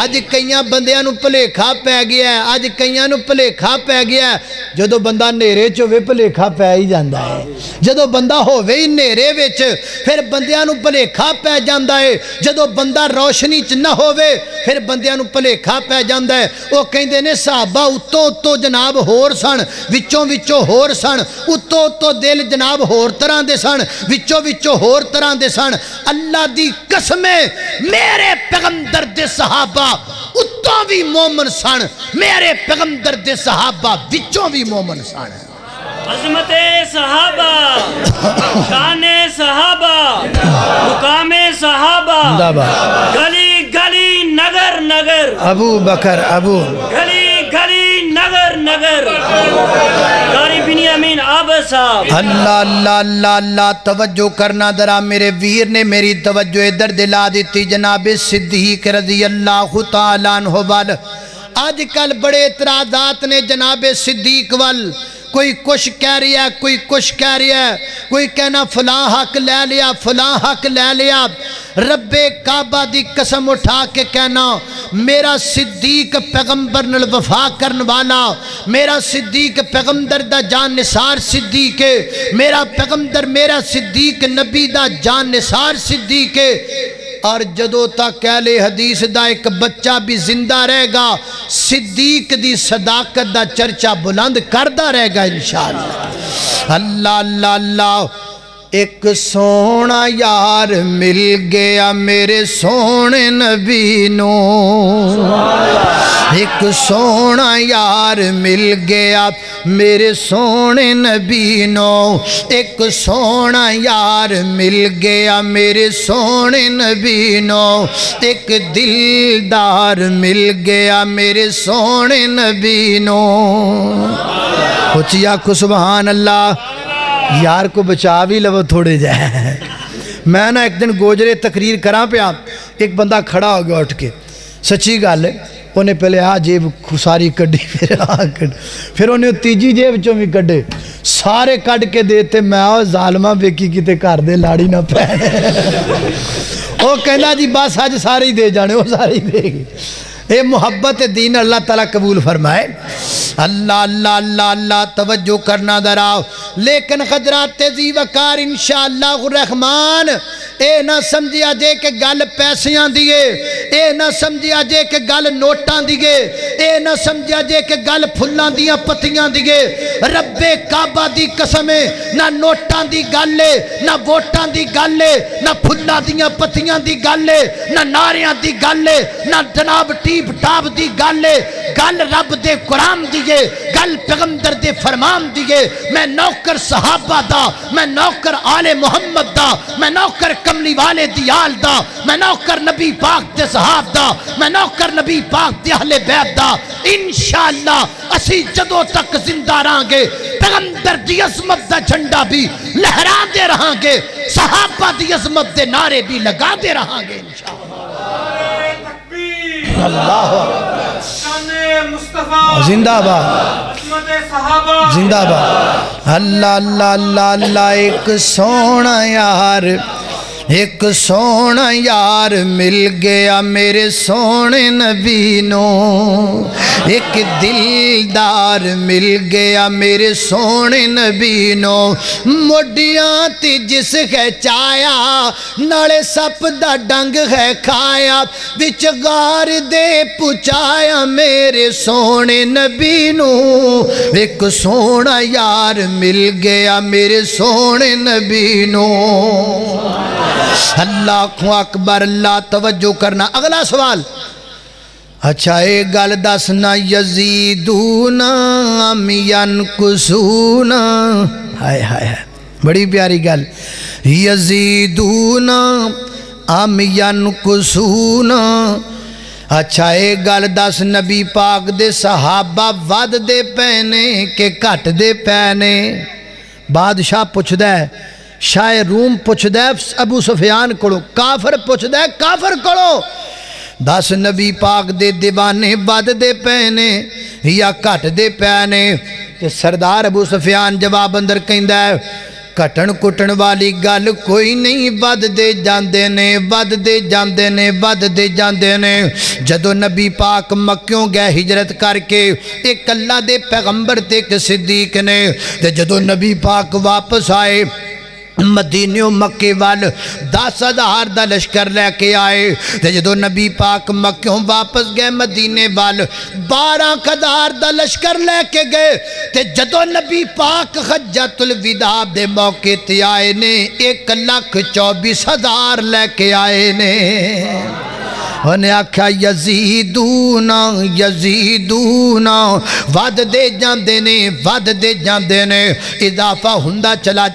ਅੱਜ ਕਈਆਂ ਬੰਦਿਆਂ ਨੂੰ ਭੁਲੇਖਾ ਪੈ ਗਿਆ ਅੱਜ ਕਈਆਂ ਨੂੰ ਭੁਲੇਖਾ ਪੈ ਗਿਆ ਜਦੋਂ ਬੰਦਾ ਹਨੇਰੇ 'ਚ ਹੋਵੇ, ਭੁਲੇਖਾ ਪੈ ਹੀ ਜਾਂਦਾ ਹੈ। ਜਦੋਂ ਬੰਦਾ ਹੋਵੇ ਹੀ ਹਨੇਰੇ ਵਿੱਚ, ਫਿਰ ਬੰਦਿਆਂ ਨੂੰ ਭੁਲੇਖਾ ਪੈ ਜਾਂਦਾ ਹੈ। ਜਦੋਂ ਬੰਦਾ ਰੌਸ਼ਨੀ 'ਚ ਨਾ ਹੋਵੇ, ਫਿਰ ਬੰਦਿਆਂ ਨੂੰ ਭੁਲੇਖਾ ਪੈ ਜਾਂਦਾ ਹੈ। ਉਹ ਕਹਿੰਦੇ ਨੇ ਸਾਹਬਾ ਉੱਤੋਂ ਉੱਤੋਂ ਜਨਾਬ ਹੋਰ ਸਨ, ਵਿੱਚੋਂ ਵਿੱਚੋਂ ਹੋਰ ਸਨ। ਉੱਤੋਂ ਉੱਤੋਂ ਦਿਲ ਜਨਾਬ ਹੋਰ ਤਰ੍ਹਾਂ ਦੇ ਸਨ, ਵਿੱਚੋਂ ਵਿੱਚੋਂ ਹੋਰ ਤਰ੍ਹਾਂ ਦੇ ਸਨ। ਅੱਲਾ ਦੀ ਕਸਮ में मेरे पैगंबर दे सहाबा उत्तों भी मोमन सन। मेरे पैगंबर दे सहाबा विचों भी मोमन सन। अजमते सहाबा शाने सहाबा मुकामे सहाबा। गली गली नगर नगर। अबू बकर अबू। गली गली नगर नगर। अल्लाह अल्लाह अल्लाह अल्लाह, तवज्जो करना जरा मेरे वीर ने मेरी तवज्जो इधर दिला दी जनाब सिद्दीक रज़ी अल्लाह तआला वल। बड़े इतराजात ने जनाब सिद्दीक वल कोई कुछ कह रहा है, कोई कुछ कह रहा है। कोई कहना, फलां हक ले लिया, फलां हक ले लिया। रब्बे काबा दी कसम उठा के कहना, मेरा सिद्दीक पैगंबर नल वफा करन वाला, मेरा सिद्दीक पैगंबर दा जान निसार सिद्दीक मेरा पैगंबर, मेरा सिद्दीक नबी दा जान निसार सिद्दीक और जदों तक अहले हदीस का एक बच्चा भी ज़िंदा रहेगा, सिद्दीक की सदाकत का चर्चा बुलंद करता रहेगा इंशाअल्लाह। अल्लाह अल्लाह अल्लाह। एक सोना यार मिल गया मेरे सोने नबी एक सोना यार मिल गया मेरे सोने नबी एक सोना यार मिल गया मेरे सोने नबी एक दिलदार मिल गया मेरे सोने नबी नो। उचिया को अल्लाह ਯਾਰ ਕੋ ਬਚਾ ਵੀ ਲਵੋ ਥੋੜੇ ਜਾ ਮੈਂ ਨਾ ਇੱਕ ਦਿਨ ਗੋਜਰੇ ਤਕਰੀਰ ਕਰਾਂ ਪਿਆ, ਇੱਕ ਬੰਦਾ ਖੜਾ ਹੋ ਗਿਆ ਉੱਠ ਕੇ। ਸੱਚੀ ਗੱਲ, ਉਹਨੇ ਪਹਿਲੇ ਆ ਜੇਬ ਖੁਸਾਰੀ ਕੱਢੀ, ਫਿਰ ਆ ਕੱਢ। ਫਿਰ ਉਹਨੇ ਤੀਜੀ ਜੇਬ ਚੋਂ ਵੀ ਕੱਢੇ। ਸਾਰੇ ਕੱਢ ਕੇ ਦੇ ਤੇ ਮੈਂ ਉਹ ਜ਼ਾਲਮਾ ਵੇਖੀ ਕਿਤੇ ਘਰ ਦੇ ਲਾੜੀ ਨਾ ਪੈ। ਉਹ ਕਹਿੰਦਾ ਜੀ, ਬਸ ਅੱਜ ਸਾਰੇ ਹੀ ਦੇ ਜਾਣੇ, ਉਹ ਸਾਰੇ ਦੇ ये मोहब्बत दीन अल्लाह ताला कबूल फरमाए। अल्लाह अल्लाह अल्लाह अल्लाह, तवज्जो करना दराओ लेकिन खजरात तेज़ी वकार, इंशाअल्लाह रहमान, ए ना समझिया जे कि गल पैसियाँ दी है ए ना समझिया जे कि गल नोटां दी है ए ना समझिया जे कि गल दियाँ पत्तियाँ दी है रब्बे काबा दी कसम है, ना नोटा दी गल है, ना वोटां दी गल है, ना फुल्लां दियाँ पत्तियाँ दी गल है, ना नारियाँ दी गल है, ना जनाब टीप टाप दी गल गल रब दे कुरान दी है गल पैगंबर दे फरमान दी है मैं नौकर सहाबा दा, मैं नौकर आले मोहम्मद दा, मैं नौकर कमली वाले दियाल दा, मैं नौकर नबी पाक दे सहाब दा, मैं नौकर नबी पाक दे अहले बैत दा। इंशाअल्लाह असी जदों तक ज़िंदा रहांगे पैगंबर दी अजमत दा झंडा भी लहराते रहांगे, सहाबा दी अजमत दे नारे भी लगाते रहांगे, इंशाअल्लाह। अल्लाह जिंदाबाद जिंदाबाद अल्लाह अल्लाह अल्लाह अल्लाह एक सोना यार। एक सोना यार मिल गया मेरे सोने नबी नो एक दिलदार मिल गया मेरे सोने नबी नो मोडिया ते जिस है चाया नाले सप दा डंग है खाया विच गार दे पुचाया मेरे सोने नबी नो एक सोना यार मिल गया मेरे सोने नबी नो अल्लाह अकबर, अल्लाह तवज्जो करना। अगला सवाल। अच्छा ये गल दसना, यजीदूना अमियन कुसूना हाय हाय हाय, बड़ी प्यारी गल। यजीदूना अमियन कुसूना अच्छा ये गल दस, नबी पाक दे सहाबा वधदे पै ने कि घटदे पै बादशाह पुछदा है शाह रूम पुछदा है अबू सुफियान कोलों काफर पुछदा है काफर कोलों दस नबी पाक दे दीवाने वधदे पे ने या घटदे पे ने ते सरदार अबू सुफियान जवाब अंदर कहंदा है ਘਟਣ ਕੁਟਣ ਵਾਲੀ ਗੱਲ ਕੋਈ ਨਹੀਂ ਵੱਧਦੇ ਜਾਂਦੇ ਨੇ ਵੱਧਦੇ ਜਾਂਦੇ ਨੇ ਵੱਧਦੇ ਜਾਂਦੇ ਨੇ ਜਦੋਂ ਨਬੀ ਪਾਕ ਮੱਕਿਓਂ ਗਏ ਹਿਜਰਤ ਕਰਕੇ ਇੱਕ ਅੱਲਾ ਦੇ ਪੈਗੰਬਰ ਤੇ ਇੱਕ ਸਿੱਦੀਕ ਨੇ ਤੇ ਜਦੋਂ ਨਬੀ ਪਾਕ ਵਾਪਸ ਆਏ मदीने मक्के वाल दस हज़ार का लश्कर लैके आए। तो जो नबी पाक मक्यों वापस गए मदीने वाल, बारह हज़ार का लश्कर लैके गए। तो जो नबी पाक हजतुल विदा के मौके ते आए ने, एक लख चौबीस हज़ार लैके आए ने। उन्हें आख्या, यजीदूना यजीदूना वधते जाते ने वे जाते ने, इजाफा हों चला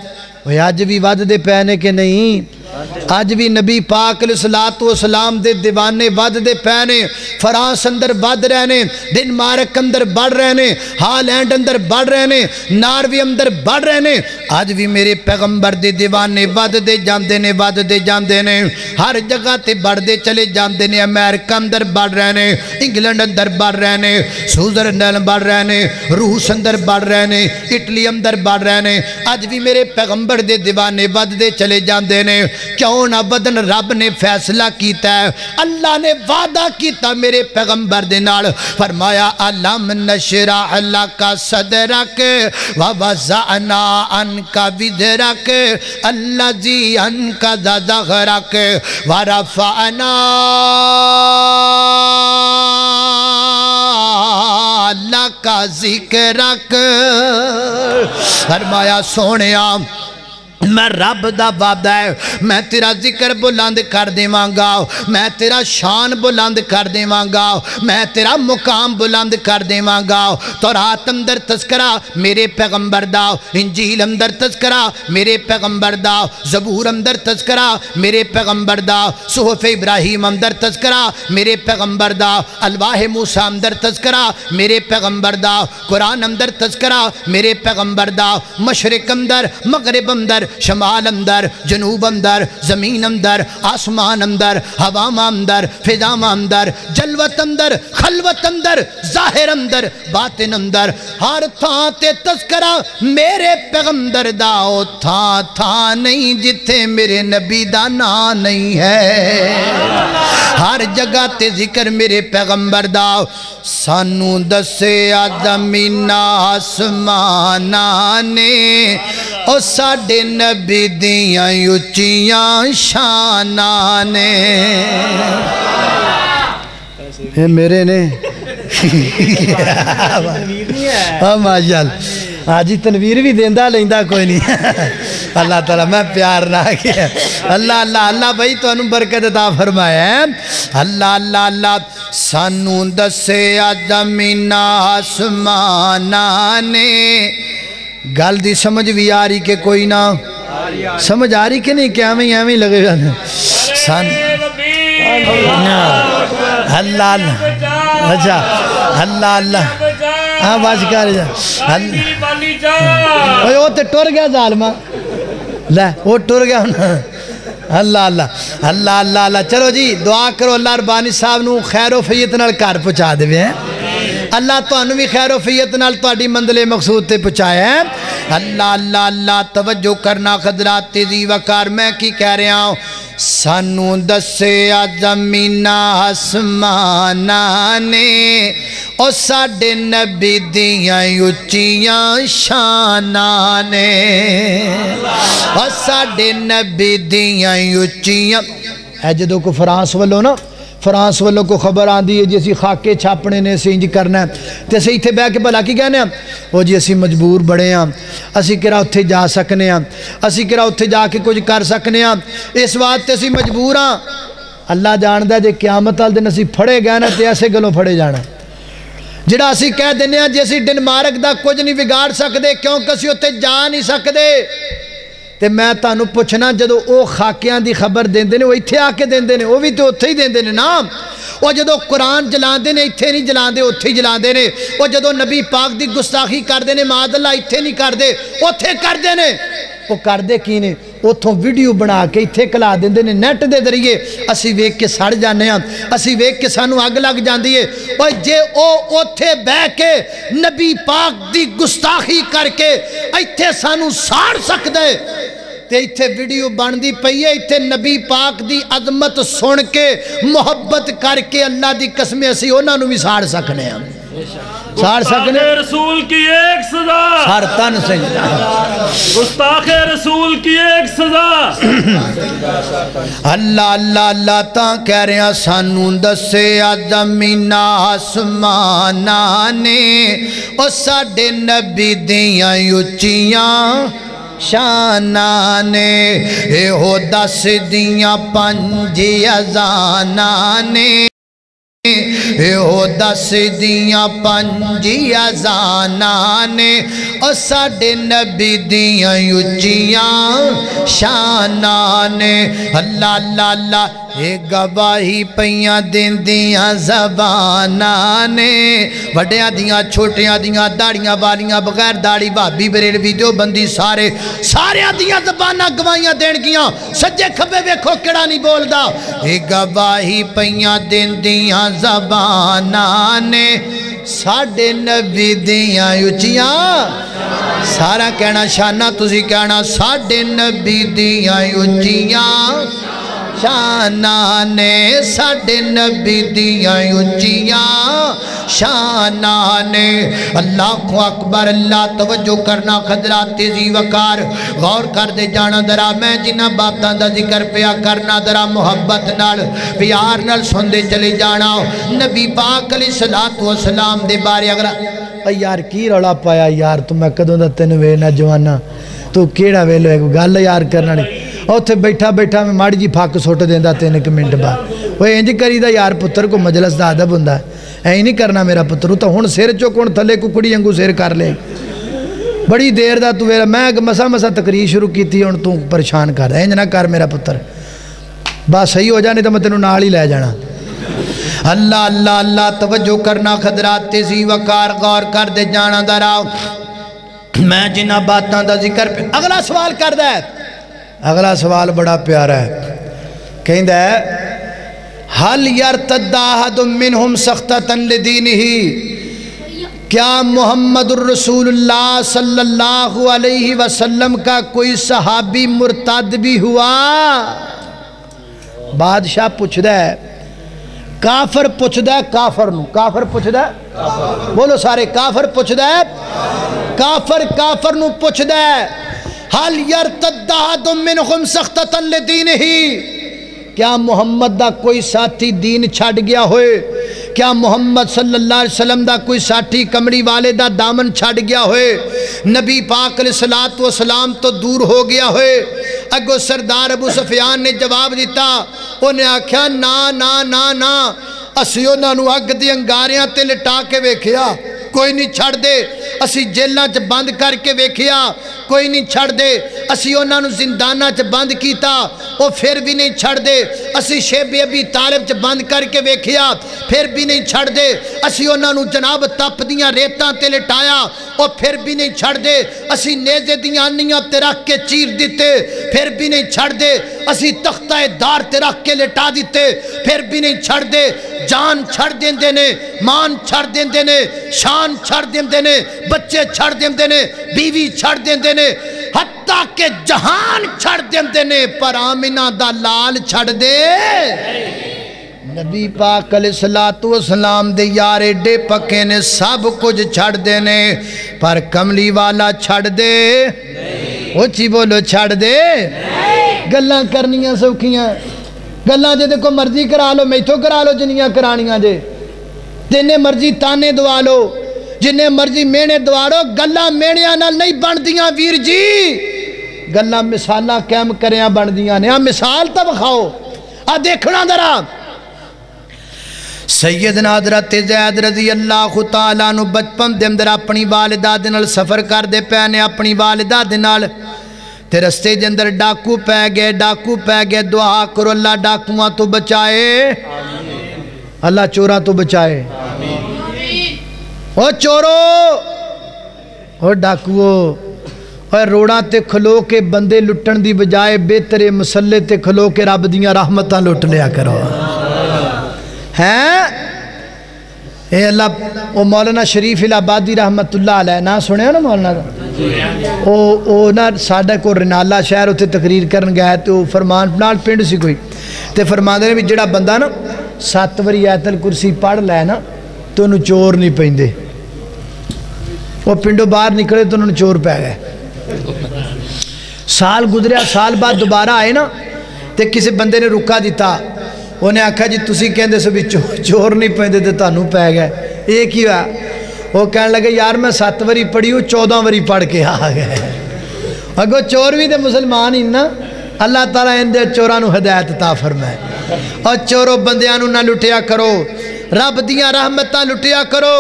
ਓਏ ਅੱਜ ਵੀ ਵੱਧਦੇ ਪਏ ਨੇ ਕਿ ਨਹੀਂ अज भी नबी पाक सलातोलाम के दीवाने वे ने फ्रांस अंदर बद रहे हैं डेनमार्क अंदर बढ़ रहे हैं हालैंड अंदर बढ़ रहे हैं नार्वे अंदर बढ़ रहे ने अज भी मेरे पैगंबर के दीवाने वे जाते हैं बदते जाते हैं हर जगह से बढ़ते चले जाते हैं अमेरिका अंदर बढ़ रहे हैं इंग्लैंड अंदर बढ़ रहे हैं स्विटरलैंड बढ़ रहे हैं रूस अंदर बढ़ रहे हैं इटली अंदर बढ़ रहे ने अज भी मेरे पैगंबर के दीवाने वे चले जाते हैं क्यों ना बदन रब ने फैसला किया है? अल्लाह ने वादा किया मेरे पैगंबर दे नाल। फरमाया, अलम नशरा अल्लाह का सदरक वजाना अन का विदरक, अल्लाह जी अन का जहरक वरफाना अल्लाह का ज़िक्र रख। फरमाया सोने मैं रब का वादा है मैं तेरा ज़िक्र बुलंद कर देवगा। मैं तेरा शान बुलंद कर देवगा। मैं तेरा मुकाम बुलंद कर देवगा। तो रात अंदर तस्करा मेरे पैगंबर दा। इंजील अंदर तस्करा मेरे पैगंबर दा। जबूर अंदर तस्करा मेरे पैगंबर दा। सुहफ इब्राहिम अंदर तस्करा मेरे पैगंबर दा। अलवाह मूसा अंदर तस्करा मेरे पैगंबर दा। कुरान अंदर तस्करा मेरे पैगंबर दा। मशरक अंदर, मगरब अंदर शमाल अंदर जनूब अंदर ज़मीन अंदर आसमान अंदर हवामा अंदर फिजामा अंदर जलवत अंदर खलवत अंदर ज़ाहिर अंदर बातिन अंदर हर थां ते तस्करा, मेरे पैगंबर दा ओ थां थां नहीं, जिथे मेरे नबी दा ना नहीं है। हर जगह ते ज़िक्र मेरे पैगंबर दा सानू दसे जमीना आसमाना ने। ओ साडे नबी दियाँ उचियाँ शाना ने। ये मेरे ने। माशाल हाँ जी तनवीर भी देंदा लेंदा कोई नहीं। अल्लाह ताला मैं प्यार ना किया। अल्लाह अल्लाह अल्लाह भाई तुम बरकत अता फरमाया अल्लाह अल्लाह अल्लाह सानू दसे जमीना आसमाना ने। गल दी समझ भी आ रही के कोई ना। समझ आ रही कि नहीं क्या एवं एवं लगेगा सन अल्लाह अल्लाह अच्छा अल्लाह अल्लाह हाँ बस कर वो तो टुर गया जालमा। ले वो टुर गया हूँ अल्लाह अल्लाह अल्लाह अल्लाह अल्लाह चलो जी, दुआ करो अल्लाह रबानी साहब न खैरो फैयत घर पहुँचा देवे, हैं। अल्लाह तहूँ भी खैर वफीयत नी मंदले मकसूद से पहुँचाया है। अल्लाह अल्लाह अल्लाह, तवज्जो करना खदरा तेज़ी वकार। मैं की कह रहा हूँ? सानू दसया जमीना हसमाना ने साडे नबी दिया उचिया शाना ने। साडे नबी दिया उचिया है जो को फ्रांस वालों ना ਫਰਾਂਸ ਵੱਲੋਂ ਕੋਈ ਖਬਰ ਆਂਦੀ ਹੈ ਜੀ ਅਸੀਂ ਖਾਕੇ ਛਾਪਣੇ ਨੇ ਅਸੀਂ ਇੰਜ ਕਰਨਾ ਤੇ ਅਸੀਂ ਇੱਥੇ ਬਹਿ ਕੇ ਭਲਾ ਕੀ ਕਹਿੰਦੇ ਆ ਉਹ ਜੀ ਅਸੀਂ ਮਜਬੂਰ ਬੜੇ ਆ ਅਸੀਂ ਕਿਹੜਾ ਉੱਥੇ ਜਾ ਸਕਨੇ ਆ ਅਸੀਂ ਕਿਹੜਾ ਉੱਥੇ ਜਾ ਕੇ ਕੁਝ ਕਰ ਸਕਨੇ ਆ ਇਸ ਵਾਸਤੇ ਅਸੀਂ ਮਜਬੂਰ ਆ ਅੱਲਾ ਜਾਣਦਾ ਜੇ ਕਿਆਮਤ ਵਾਲੇ ਦਿਨ ਅਸੀਂ ਫੜੇ ਗਏ ਨਾ ਤੇ ਐਸੇ ਗੱਲੋਂ ਫੜੇ ਜਾਣਾ ਜਿਹੜਾ ਅਸੀਂ ਕਹਿ ਦਿੰਨੇ ਆ ਜੇ ਅਸੀਂ ਡਨਮਾਰਕ ਦਾ ਕੁਝ ਨਹੀਂ ਵਿਗਾੜ ਸਕਦੇ ਕਿਉਂਕਿ ਅਸੀਂ ਉੱਥੇ ਜਾ ਨਹੀਂ ਸਕਦੇ ਤੇ ਮੈਂ ਤੁਹਾਨੂੰ ਪੁੱਛਣਾ ਜਦੋਂ ਉਹ ਖਾਕਿਆਂ ਦੀ ਖਬਰ ਦਿੰਦੇ ਨੇ ਉਹ ਇੱਥੇ ਆ ਕੇ ਦਿੰਦੇ ਨੇ ਉਹ ਵੀ ਤੇ ਉੱਥੇ ਹੀ ਦਿੰਦੇ ਨੇ ਨਾ ਉਹ ਜਦੋਂ ਕੁਰਾਨ ਜਲਾਉਂਦੇ ਨੇ ਇੱਥੇ ਨਹੀਂ ਜਲਾਉਂਦੇ ਉੱਥੇ ਹੀ ਜਲਾਉਂਦੇ ਨੇ ਉਹ ਜਦੋਂ ਨਬੀ ਪਾਕ ਦੀ ਗੁਸਤਾਖੀ ਕਰਦੇ ਨੇ ਮਾਦ ਅੱਲਾ ਇੱਥੇ ਨਹੀਂ ਕਰਦੇ ਉੱਥੇ ਕਰਦੇ ਨੇ ਉਹ ਕਰਦੇ ਕੀ ਨੇ ਉਥੋਂ ਵੀਡੀਓ ਬਣਾ ਕੇ ਇੱਥੇ ਕਲਾ ਦਿੰਦੇ ਨੇ ਨੈਟ ਦੇ ਜ਼ਰੀਏ ਅਸੀਂ ਵੇਖ ਕੇ ਸੜ ਜਾਂਦੇ ਹਾਂ ਅਸੀਂ ਵੇਖ ਕੇ ਸਾਨੂੰ ਅੱਗ ਲੱਗ ਜਾਂਦੀ ਏ ਓਏ ਜੇ ਉਹ ਉੱਥੇ ਬਹਿ ਕੇ ਨਬੀ ਪਾਕ ਦੀ ਗੁਸਤਾਖੀ ਕਰਕੇ ਇੱਥੇ ਸਾਨੂੰ ਸਾੜ ਸਕਦਾ ਏ ਤੇ ਇੱਥੇ ਵੀਡੀਓ ਬਣਦੀ ਪਈ ਹੈ ਇੱਥੇ ਨਬੀ ਪਾਕ ਦੀ ਅਜ਼ਮਤ ਸੁਣ ਕੇ ਮੁਹੱਬਤ ਕਰਕੇ ਅੱਲਾ ਦੀ ਕਸਮ ਅਸੀਂ ਉਹਨਾਂ ਨੂੰ ਵੀ ਸਾੜ ਸਕਨੇ ਆ सकने रसूल की एक सजा। हर तन से गुस्ताखे रसूल की एक सजा। अल्लाह अल्लाह अल्लाह ता कह रहा सानू दसे जमीना आसमाना ने। ओ साडे नबी दियाँ उचियाँ शाना ने। एहो दस दियाँ पंज अजाना ने। ਇਹੋ ਦੱਸਦੀਆਂ ਪੰਜ ਅਜ਼ਾਨਾਂ ਨੇ ਉਹ ਸਾਡੇ ਨਬੀ ਦੀਆਂ ਉੱਚੀਆਂ ਸ਼ਾਨਾਂ ਨੇ ਅੱਲਾ ਅੱਲਾ ਅੱਲਾ ਇਹ ਗਵਾਹੀ ਪਈਆਂ ਦਿੰਦੀਆਂ ਜ਼ਬਾਨਾਂ ਨੇ ਵੱਡਿਆਂ ਦੀਆਂ ਛੋਟਿਆਂ ਦੀਆਂ ਦਾੜੀਆਂ ਵਾਲੀਆਂ ਬਗੈਰ ਦਾੜੀ ਭਾਬੀ ਬਰੇਲਵੀ ਦਿਓ ਬੰਦੀ ਸਾਰੇ ਸਾਰਿਆਂ ਦੀਆਂ ਜ਼ਬਾਨਾਂ ਗਵਾਹੀਆਂ ਦੇਣਗੀਆਂ ਸੱਜੇ ਖੱਬੇ ਵੇਖੋ ਕਿਹੜਾ ਨਹੀਂ ਬੋਲਦਾ ਇਹ ਗਵਾਹੀ ਪਈਆਂ ਦਿੰਦੀਆਂ ਜ਼ਬਾਨਾਂ ਨੇ ਸਾਡੇ ਨਬੀ ਦੀਆਂ ਉੱਚੀਆਂ ਸਾਰਾ ਕਹਿਣਾ ਸ਼ਾਨਾ ਤੁਸੀਂ ਕਹਿਣਾ ਸਾਡੇ ਨਬੀ ਦੀਆਂ ਉੱਚੀਆਂ शाना ने साडे नबी दिया उचिया। शाना ने अल्लाह को अकबर, अल्लाह तवज्जो करना खजरा तेज़ी वकार। गौर कर दे जाना दरा, मैं जिन्होंने बातों का ज़िक्र पिया करना दरा मुहब्बत नाल, प्यार नाल सुनते चले जाना। नबी पाक अली सलात सलाम दे बारे अगर यार, की रौला पाया यार? तू मैं कदों का तेन वेना जवाना? तू कि वेलो है? गल यार करना नहीं ਉੱਥੇ ਬੈਠਾ ਬੈਠਾ ਮੈਂ ਮਾੜੀ ਜੀ ਫੱਕ ਸੁੱਟ ਦਿੰਦਾ ਤਿੰਨ ਕੁ ਮਿੰਟ ਬਾਅਦ ਓਏ ਇੰਜ ਕਰੀਦਾ ਯਾਰ ਪੁੱਤਰ ਕੋ ਮਜਲਸ ਦਾ ਅਦਬ ਹੁੰਦਾ ਐ ਨਹੀਂ ਕਰਨਾ ਮੇਰਾ ਪੁੱਤਰ ਉਹ ਤਾਂ ਹੁਣ ਸਿਰ ਚੋਂ ਕੋਣ ਥੱਲੇ ਕੁਕੜੀ ਵਾਂਗੂ ਸਿਰ ਕਰ ਲੈ ਬੜੀ ਦੇਰ ਦਾ ਤੂੰ ਵੇਲਾ ਮੈਂ ਮਸਾ ਮਸਾ ਤਕਰੀਰ ਸ਼ੁਰੂ ਕੀਤੀ ਹੁਣ ਤੂੰ ਪਰੇਸ਼ਾਨ ਕਰ ਇੰਜ ਨਾ ਕਰ ਮੇਰਾ ਪੁੱਤਰ ਬਸ ਸਹੀ ਹੋ ਜਾ ਨਹੀਂ ਤਾਂ ਮੈਂ ਤੈਨੂੰ ਨਾਲ ਹੀ ਲੈ ਜਾਣਾ ਅੱਲਾ ਅੱਲਾ ਅੱਲਾ ਤਵੱਜੋ ਕਰਨਾ ਖਦਰਾਤ ਤੇ ਸੀ ਵਕਾਰ ਗੌਰ ਕਰਦੇ ਜਾਣਾ ਦਾ ਰਾਹ ਮੈਂ ਜਿਨ੍ਹਾਂ ਬਾਤਾਂ ਦਾ ਜ਼ਿਕਰ ਪਿ- ਅਗਲਾ अगला सवाल बड़ा प्यारा है। कहता है, हल यार तदाहदमिन हम सख्ता तन दीन ही क्या मोहम्मद रसूलुल्लाह सल्लल्लाहु अलैहि वसल्लम का कोई सहाबी मुर्ताद भी हुआ? बादशाह पूछता है, काफर पुछद काफर न, काफर पुछद बोलो सारे, काफर पुछद काफर काफर पुछद हल यर तुम दीन ही क्या मुहम्मद का कोई साथी दीन छड़ गया हो क्या मुहम्मद सल्लल्लाहु अलैहि वसल्लम का कोई साथी कमड़ी वाले का दामन छड़ गया हो नबी पाक सलात व सलाम तो दूर हो गया हो अगो सरदार अबू सफियान ने जवाब दिता, उन्हें आख्या, ना ना ना ना। असी उन्होंने अग दंगारिया लिटा के वेख्या। कोई नहीं छड़ दे। ਅਸੀਂ ਜੇਲ੍ਹਾਂ 'ਚ ਬੰਦ ਕਰਕੇ ਵੇਖਿਆ ਕੋਈ ਨਹੀਂ ਛੱਡਦੇ ਅਸੀਂ ਉਹਨਾਂ ਨੂੰ ਜ਼ਿੰਦਾਨਾਂ 'ਚ ਬੰਦ ਕੀਤਾ ਉਹ ਫਿਰ ਵੀ ਨਹੀਂ ਛੱਡਦੇ ਅਸੀਂ ਸ਼ੇਬੇ ਅਬੀ ਤਾਲਿਬ 'ਚ ਬੰਦ ਕਰਕੇ ਵੇਖਿਆ ਫਿਰ ਵੀ ਨਹੀਂ ਛੱਡਦੇ ਅਸੀਂ ਉਹਨਾਂ ਨੂੰ ਜਨਾਬ ਤਪਦੀਆਂ ਰੇਤਾਂ ਤੇ ਲਟਾਇਆ ਉਹ ਫਿਰ ਵੀ ਨਹੀਂ ਛੱਡਦੇ ਅਸੀਂ ਨੇਜ਼ੇ ਦੀਆਂ ਆਨੀਆਂ ਤੇ ਰੱਖ ਕੇ ਚੀਰ ਦਿੱਤੇ ਫਿਰ ਵੀ ਨਹੀਂ ਛੱਡਦੇ ਅਸੀਂ ਤਖਤਾ ਦਾਰ ਤੇ ਰੱਖ ਕੇ ਲਟਾ ਦਿੱਤੇ ਫਿਰ ਵੀ ਨਹੀਂ ਛੱਡਦੇ ਜਾਨ ਛੱਡ ਦਿੰਦੇ ਨੇ ਮਾਨ ਛੱਡ ਦਿੰਦੇ ਨੇ ਸ਼ਾਨ ਛੱਡ ਦਿੰਦੇ ਨੇ ਬੱਚੇ ਛੱਡ ਦਿੰਦੇ ਨੇ ਬੀਵੀ ਛੱਡ ਦਿੰਦੇ ਨੇ ਹੱਤਾ ਕਿ ਜਹਾਨ ਛੱਡ ਦਿੰਦੇ ਨੇ ਪਰ ਆਮਿਨਾ ਦਾ ਲਾਲ ਛੱਡ ਦੇ ਨਬੀ ਪਾਕ ਅਲੈਹਿਸਸਲਾਤੁ ਵਸਲਾਮ ਦੇ ਯਾਰ ਏਡੇ ਪੱਕੇ ਨੇ ਸਭ ਕੁਝ ਛੱਡਦੇ ਨੇ ਪਰ ਕਮਲੀ ਵਾਲਾ ਛੱਡ ਦੇ ਉੱਚੀ ਬੋਲੋ ਛੱਡ ਦੇ ਗੱਲਾਂ ਕਰਨੀਆਂ ਸੌਖੀਆਂ ਗੱਲਾਂ ਜਿਹਦੇ ਕੋ ਮਰਜ਼ੀ ਕਰਾ ਲਓ ਮੈਥੋਂ ਕਰਾ ਲਓ ਜਿੰਨੀਆਂ ਕਰਾਣੀਆਂ ਜੇ ਜਿੰਨੇ ਮਰਜ਼ੀ ਤਾਨੇ ਦਵਾ जिन्हें मर्ज़ी मेहने दवाड़ो गल मेहनिया नहीं बन दया वीर जी। गल मिसाल कैम कर बन दया ने मिसाल तो विखाओ। आ, देखना जरा। सैयद नादरत जैद रज़ी अल्लाह तला बचपन के अंदर अपनी वालिदा सफ़र करते पे ने, अपनी वालदा के ते रस्ते के अंदर डाकू पै गए, डाकू पै गए, दुआ करो, अल्लाह डाकुआ तो बचाए। अल्लाह चोरा तो बचाए। ओ चोरो ओ डाकुओ ਓਏ ਰੋੜਾਂ ਤੇ ਖਲੋ ਕੇ ਬੰਦੇ ਲੁੱਟਣ ਦੀ ਬਜਾਏ ਬਿਹਤਰੇ ਮਸੱਲੇ ਤੇ ਖਲੋ ਕੇ ਰੱਬ ਦੀਆਂ ਰਹਿਮਤਾਂ ਲੁੱਟ ਲਿਆ ਕਰੋ ਹੈ ਇਹ ਅੱਲਾ ਉਹ ਮੌਲਾਨਾ ਸ਼ਰੀਫ ਇਲਾਬਾਦੀ ਰਹਿਮਤੁਲਲਾਹ ਅਲੈ ਨਾ ਸੁਣਿਆ ਨਾ ਮੌਲਾਨਾ ਦਾ ਉਹ ਉਹ ਨਾ ਸਾਡਾ ਕੋ ਰਨਾਲਾ ਸ਼ਹਿਰ ਉੱਤੇ ਤਕਰੀਰ ਕਰਨ ਗਿਆ ਤੇ ਉਹ ਫਰਮਾਨ ਨਾਲ ਪਿੰਡ ਸੀ ਕੋਈ ਤੇ ਫਰਮਾਉਂਦੇ ਨੇ ਵੀ ਜਿਹੜਾ ਬੰਦਾ ਨਾ ਸੱਤ ਵਾਰੀ ਆਇਤਲ ਕੁਰਸੀ ਪੜ ਲੈ ਨਾ ਤੇ ਉਹਨੂੰ ਚੋਰ ਨਹੀਂ ਪੈਂਦੇ ਉਹ ਪਿੰਡੋਂ ਬਾਹਰ ਨਿਕਲੇ ਤਾਂ ਉਹਨਾਂ ਨੂੰ ਚੋਰ ਪੈ ਗਏ ਸਾਲ ਗੁਜ਼ਰਿਆ ਸਾਲ ਬਾਅਦ ਦੁਬਾਰਾ ਆਏ ਨਾ ਤੇ ਕਿਸੇ ਬੰਦੇ ਨੇ ਰੁਕਾ ਦਿੱਤਾ ਉਹਨੇ ਆਖਿਆ ਜੀ ਤੁਸੀਂ ਕਹਿੰਦੇ ਸੀ ਵੀ ਚੋ- ਚੋਰ ਨਹੀਂ ਪੈਂਦੇ ਤੇ ਤੁਹਾਨੂੰ ਪੈ ਗਏ ਇਹ ਕੀ ਹੋਇਆ ਉਹ ਕਹਿਣ ਲੱਗੇ ਯਾਰ ਮੈਂ 7 ਵਾਰੀ ਪੜ੍ਹੀ ਉਹ 14 ਵਾਰੀ ਪੜ੍ਹ ਕੇ ਆ ਗਿਆ ਅਗੋ ਚੋਰ ਵੀ ਤੇ ਮੁਸਲਮਾਨ ਹੀ ਨਾ ਅੱਲਾਹ ਤਾਲਾ ਇਹਦੇ ਚੋਰਾਂ ਨੂੰ ਹਦਾਇਤ ਤਾ ਫਰਮਾਏ ਔਰ ਚੋਰੋ ਬੰਦਿਆਂ ਨੂੰ ਨਾ ਲੁੱਟਿਆ ਕਰੋ रब दिया रहमत लुटिया करो।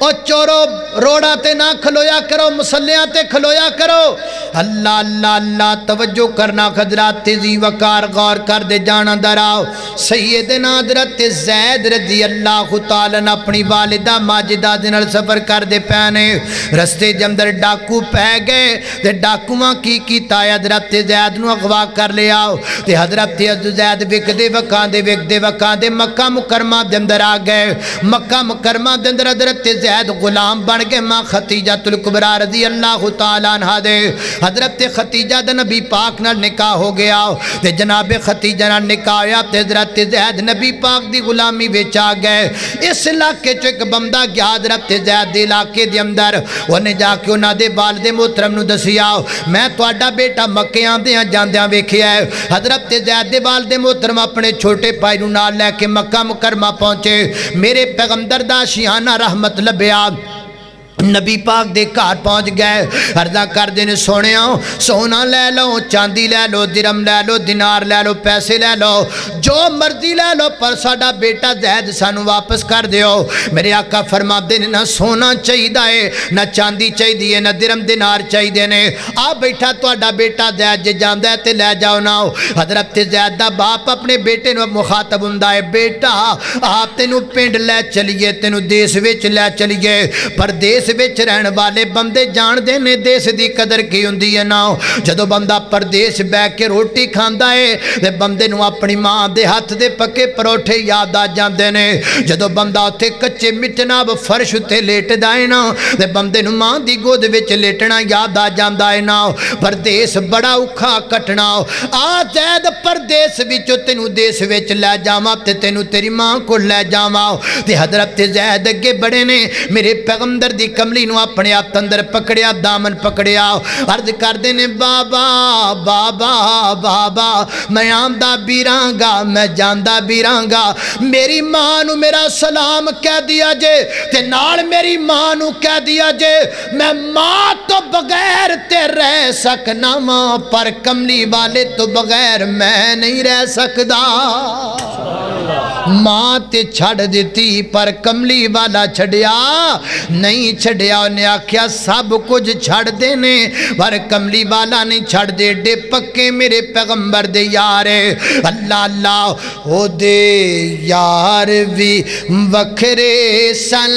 और चोरो रोड़ा ते ना खलोया करो मुसलियाँ ते खलोया करो। अल्लाह अल्लाह अल्लाह, तवज्जो करना खजरा तेज़ी वकार, गौर कर दे, जाना दराओ सही सैयदना हज़रत जैद रज़ी अल्लाह तालन अपनी वालिदा माजिदा दे नाल सफ़र कर दे पैने। रस्ते दे अंदर डाकू पै गए ते डाकुआं की कीता हज़रत जैद नु अगवा कर लिया ते हज़रत जैद विकदे, वकां दे विकदे, वकां दे मक्का मुकरमा दे अंदर आ गए। मक्का मुकरमा दे अंदर हज़रत जैद जैद गुलाम बन गए माँ खतीजा तुलकुबरा रज़ी अल्लाह तला दे। हज़रत खतीजा का नबी पाक न निकाह हो गया। ते जनाब खतीजा ना निकाह होया तो हज़रत जैद नबी पाक की गुलामी बेच आ गए। इस इलाके चो एक बंदा गया हज़रत जैद इलाके के अंदर। उन्हें जाके उन्होंने बाल दे मोहतरम दसिया मैं थोड़ा बेटा मके आद्या जाद्या वेख्या है हज़रत जैद के बाल दे मोहतरम अपने छोटे भाई नाल लैके मक्का मुकरमा पहुँचे। मेरे पैगंबर का शियाना रहमत लभ बेयाद नबी पाक दे घर पहुँच गए। अरदा करते हैं सोने सोना लै लो, चांदी लै लो, दिरम लै लो, दिनार लै लो, पैसे लै लो, जो मर्ज़ी लै लो, पर साडा बेटा जैद सानू वापस कर दो मेरे आका फरमाते ने, ना सोना चाहिए है ना चांदी चाहिए है ना दिरम दिनार चाहिए ने। आ बैठा थोड़ा बेटा जैद, जे जाता तो लै जाओ ना। हज़रत जैद का बाप अपने बेटे मुखातब हों बेटा, आप तेन पिंड लै चलीए, तेन देश लै चलीए परदेस ਦੇਸ਼ ਵਿੱਚ ਲੈ ਚਲੀਏ ਪਰ ਦੇਸ਼ ਵਿੱਚ ਰਹਿਣ ਵਾਲੇ ਬੰਦੇ ਜਾਣਦੇ ਨੇ ਦੇਸ਼ ਦੀ ਕਦਰ ਕੀ ਹੁੰਦੀ ਹੈ ਨਾ ਜਦੋਂ ਬੰਦਾ ਪਰਦੇਸ ਬੈ ਕੇ ਰੋਟੀ ਖਾਂਦਾ ਏ ਤੇ ਬੰਦੇ ਨੂੰ ਆਪਣੀ ਮਾਂ ਦੇ ਹੱਥ ਦੇ ਪੱਕੇ ਪਰੌਠੇ ਯਾਦ ਆ ਜਾਂਦੇ ਨੇ ਜਦੋਂ ਬੰਦਾ ਉੱਥੇ ਕੱਚੇ ਮਿੱਟਨਾਬ ਫਰਸ਼ ਉੱਤੇ ਲੇਟਦਾ ਏ ਨਾ ਤੇ ਬੰਦੇ ਨੂੰ ਮਾਂ ਦੀ ਗੋਦ ਵਿੱਚ ਲੇਟਣਾ ਯਾਦ ਆ ਜਾਂਦਾ ਏ ਨਾ ਪਰਦੇਸ ਬੜਾ ਔਖਾ ਕੱਟਣਾ ਆ ਜ਼ੈਦ ਪਰਦੇਸ ਵਿੱਚੋਂ ਤੈਨੂੰ ਦੇਸ਼ ਵਿੱਚ ਲੈ ਜਾਵਾਂ ਤੇ ਤੈਨੂੰ ਤੇਰੀ ਮਾਂ ਕੋਲ ਲੈ ਜਾਵਾਂ ਤੇ ਹਜ਼ਰਤ ਜ਼ੈਦ ਅੱਗੇ ਬੜੇ ਨੇ ਮੇਰੇ ਪੈਗੰਬਰ ਦੀ कमली अपने आप तंदर पकड़िया, दामन पकड़िया। अर्ज़ कर देने बाबा बाबा बाबा, मैं आंदा भी मैं जाना भी रहांगा मेरी माँ मेरा सलाम कह दिया जे, ते नाल मेरी माँ कह दिया जे, मैं माँ तो बगैर ते रह सकना माँ पर कमली वाले तो बगैर मैं नहीं रह सकता माँ ते छड़ दिती, पर कमली वाला छड़िया नहीं छड़ ਛੱਡਿਆ ਉਹਨੇ ਆਖਿਆ ਸਭ ਕੁਝ ਛੱਡਦੇ ਨੇ ਪਰ ਕਮਲੀ ਵਾਲਾ ਨਹੀਂ ਛੱਡਦੇ ਏਡੇ ਪੱਕੇ ਮੇਰੇ ਪੈਗੰਬਰ ਦੇ ਯਾਰ ਅੱਲਾ ਅੱਲਾ ਉਹਦੇ ਯਾਰ ਵੀ ਵੱਖਰੇ ਸਨ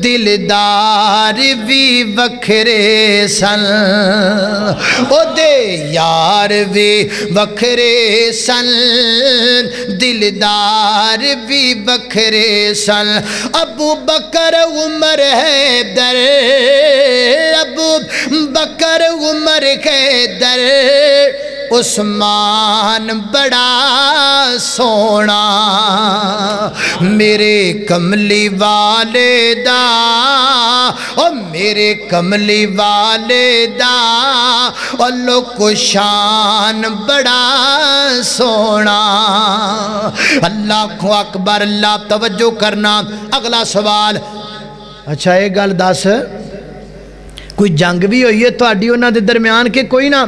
ਦਿਲਦਾਰ ਵੀ ਵੱਖਰੇ ਸਨ ਉਹਦੇ ਯਾਰ ਵੀ ਵੱਖਰੇ ਸਨ ਦਿਲਦਾਰ ਵੀ ਵੱਖਰੇ ਸਨ ਅਬੂ ਬਕਰ उमर है दर, अबू बकर उमर है दर। उस्मान बड़ा सोना, मेरे कमली वाले दा ओ मेरे कमली वाले दा और लोग शान बड़ा सोना। अल्लाह को अकबर, अल्लाह तवज्जो करना। अगला सवाल ਅੱਛਾ ਇਹ ਗੱਲ ਦੱਸ ਕੋਈ ਜੰਗ ਵੀ ਹੋਈ ਹੈ ਤੁਹਾਡੀ ਉਹਨਾਂ ਦੇ ਦਰਮਿਆਨ ਕਿ ਕੋਈ ਨਾ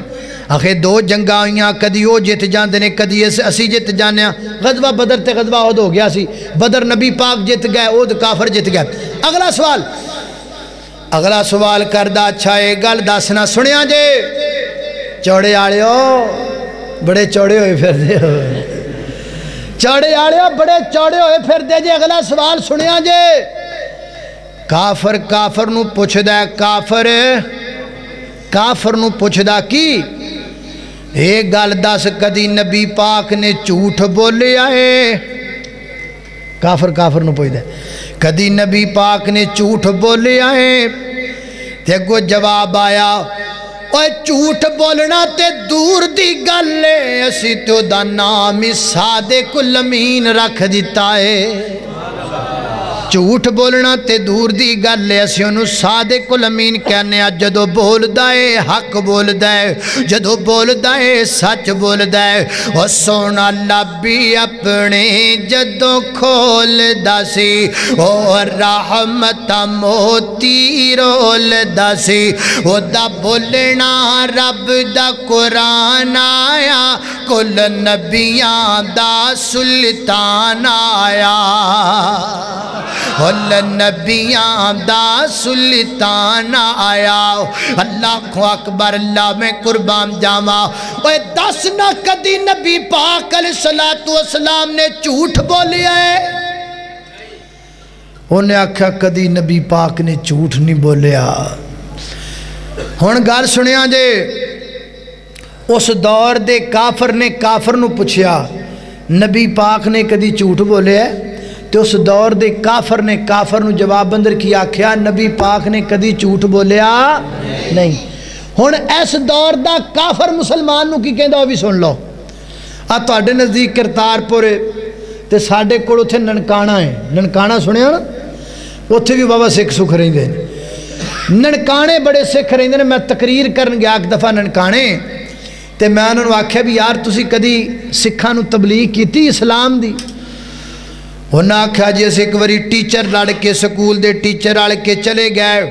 ਆਖੇ ਦੋ ਜੰਗਾਂ ਹੋਈਆਂ ਕਦੀ ਉਹ ਜਿੱਤ ਜਾਂਦੇ ਨੇ ਕਦੀ ਅਸ- ਅਸੀਂ ਜਿੱਤ ਜਾਂਦੇ ਹਾਂ ਗਜ਼ਵਾ ਬਦਰ ਤੇ ਗਜ਼ਵਾ ਉਹਦ ਹੋ ਗਿਆ ਸੀ ਬਦਰ ਨਬੀ ਪਾਕ ਜਿੱਤ ਗਏ ਉਹਦ ਕਾਫਰ ਜਿੱਤ ਗਏ ਅਗਲਾ ਸਵਾਲ ਅਗਲਾ ਸਵਾਲ ਕਰਦਾ ਅੱਛਾ ਇਹ ਗੱਲ ਦੱਸਣਾ ਸੁਣਿਆ ਜੇ ਚੌੜੇ ਵਾਲਿਓ ਬੜੇ ਚੌੜੇ ਹੋਏ ਫਿਰਦੇ ਹੋ ਚੌੜੇ ਵਾਲਿਓ ਬੜੇ ਚੌੜੇ ਹੋਏ ਫਿਰਦੇ ਜੇ ਅਗਲਾ ਸਵਾਲ ਸੁਣਿਆ ਜੇ ਕਾਫਰ ਕਾਫਰ ਨੂੰ ਪੁੱਛਦਾ ਕਾਫਰ ਕਾਫਰ ਨੂੰ ਪੁੱਛਦਾ ਕੀ ਇਹ ਗੱਲ ਦੱਸ ਕਦੀ ਨਬੀ ਪਾਕ ਨੇ ਝੂਠ ਬੋਲਿਆ ਏ ਕਾਫਰ ਕਾਫਰ ਨੂੰ ਪੁੱਛਦਾ ਕਦੀ ਨਬੀ ਪਾਕ ਨੇ ਝੂਠ ਬੋਲਿਆ ਏ ਤੇ ਅੱਗੋ ਜਵਾਬ ਆਇਆ ਓਏ ਝੂਠ ਬੋਲਣਾ ਤੇ ਦੂਰ ਦੀ ਗੱਲ ਏ ਅਸੀਂ ਤੇ ਉਹਦਾ ਨਾਮ ਹੀ ਸਾਦੇ ਕੁਲਮੀਨ ਰੱਖ ਦਿੱਤਾ ਏ ਝੂਠ ਬੋਲਣਾ ਤੇ ਦੂਰ ਦੀ ਗੱਲ ਐ ਅਸੀਂ ਉਹਨੂੰ ਸਾਦੇ ਕੁਲ ਅਮੀਨ ਕਹਿੰਦੇ ਆ ਜਦੋਂ ਬੋਲਦਾ ਏ ਹੱਕ ਬੋਲਦਾ ਏ ਜਦੋਂ ਬੋਲਦਾ ਏ ਸੱਚ ਬੋਲਦਾ ਏ ਉਹ ਸੋਨਾ ਲੱਭੀ ਆਪਣੇ ਜਦੋਂ ਖੋਲਦਾ ਸੀ ਉਹ ਰਹਿਮਤ ਮੋਤੀ ਰੋਲਦਾ ਸੀ ਉਹਦਾ ਬੋਲਣਾ ਰੱਬ ਦਾ ਕੁਰਾਨ ਆਇਆ कुल नबिया दा सुल्तान आया। हुल नबियाँ दा सुल्तान आया। अल्लाह को अकबर, अल्लाह में कुर्बान जावा ओए दस ना कदी नबी पाक सलाम ने झूठ बोलिया है? उन्हें आख्या, कदी नबी पाक ने झूठ नहीं बोलिया। हूँ गल सुनिया जे ਉਸ ਦੌਰ ਦੇ ਕਾਫਰ ਨੇ ਕਾਫਰ ਨੂੰ ਪੁੱਛਿਆ ਨਬੀ ਪਾਕ ਨੇ ਕਦੀ ਝੂਠ ਬੋਲਿਆ ਤੇ ਉਸ ਦੌਰ ਦੇ ਕਾਫਰ ਨੇ ਕਾਫਰ ਨੂੰ ਜਵਾਬ ਅੰਦਰ ਕੀ ਆਖਿਆ ਨਬੀ ਪਾਕ ਨੇ ਕਦੀ ਝੂਠ ਬੋਲਿਆ ਨਹੀਂ ਹੁਣ ਇਸ ਦੌਰ ਦਾ ਕਾਫਰ ਮੁਸਲਮਾਨ ਨੂੰ ਕੀ ਕਹਿੰਦਾ ਉਹ ਵੀ ਸੁਣ ਲਓ ਆ ਤੁਹਾਡੇ ਨਜ਼ਦੀਕ ਕਰਤਾਰਪੁਰ ਤੇ ਸਾਡੇ ਕੋਲ ਉੱਥੇ ਨਨਕਾਣਾ ਹੈ ਨਨਕਾਣਾ ਸੁਣਿਆ ਨਾ ਉੱਥੇ ਵੀ ਬਾਬਾ ਸਿੱਖ ਸੁਖ ਰਹਿੰਦੇ ਨੇ ਨਨਕਾਣੇ ਬੜੇ ਸਿੱਖ ਰਹਿੰਦੇ ਨੇ ਮੈਂ ਤਕਰੀਰ ਕਰਨ ਗਿਆ ਇੱਕ ਦਫਾ ਨਨਕਾਣੇ ਤੇ ਮੈਂ ਉਹਨਾਂ ਨੂੰ ਆਖਿਆ ਵੀ ਯਾਰ ਤੁਸੀਂ ਕਦੀ ਸਿੱਖਾਂ ਨੂੰ ਤਬਲੀਗ ਕੀਤੀ ਇਸਲਾਮ ਦੀ ਉਹਨਾਂ ਆਖਿਆ ਜੀ ਅਸੀਂ ਇੱਕ ਵਾਰੀ ਟੀਚਰ ਲੜ ਕੇ ਸਕੂਲ ਦੇ ਟੀਚਰ ਰਲ ਕੇ ਚਲੇ ਗਏ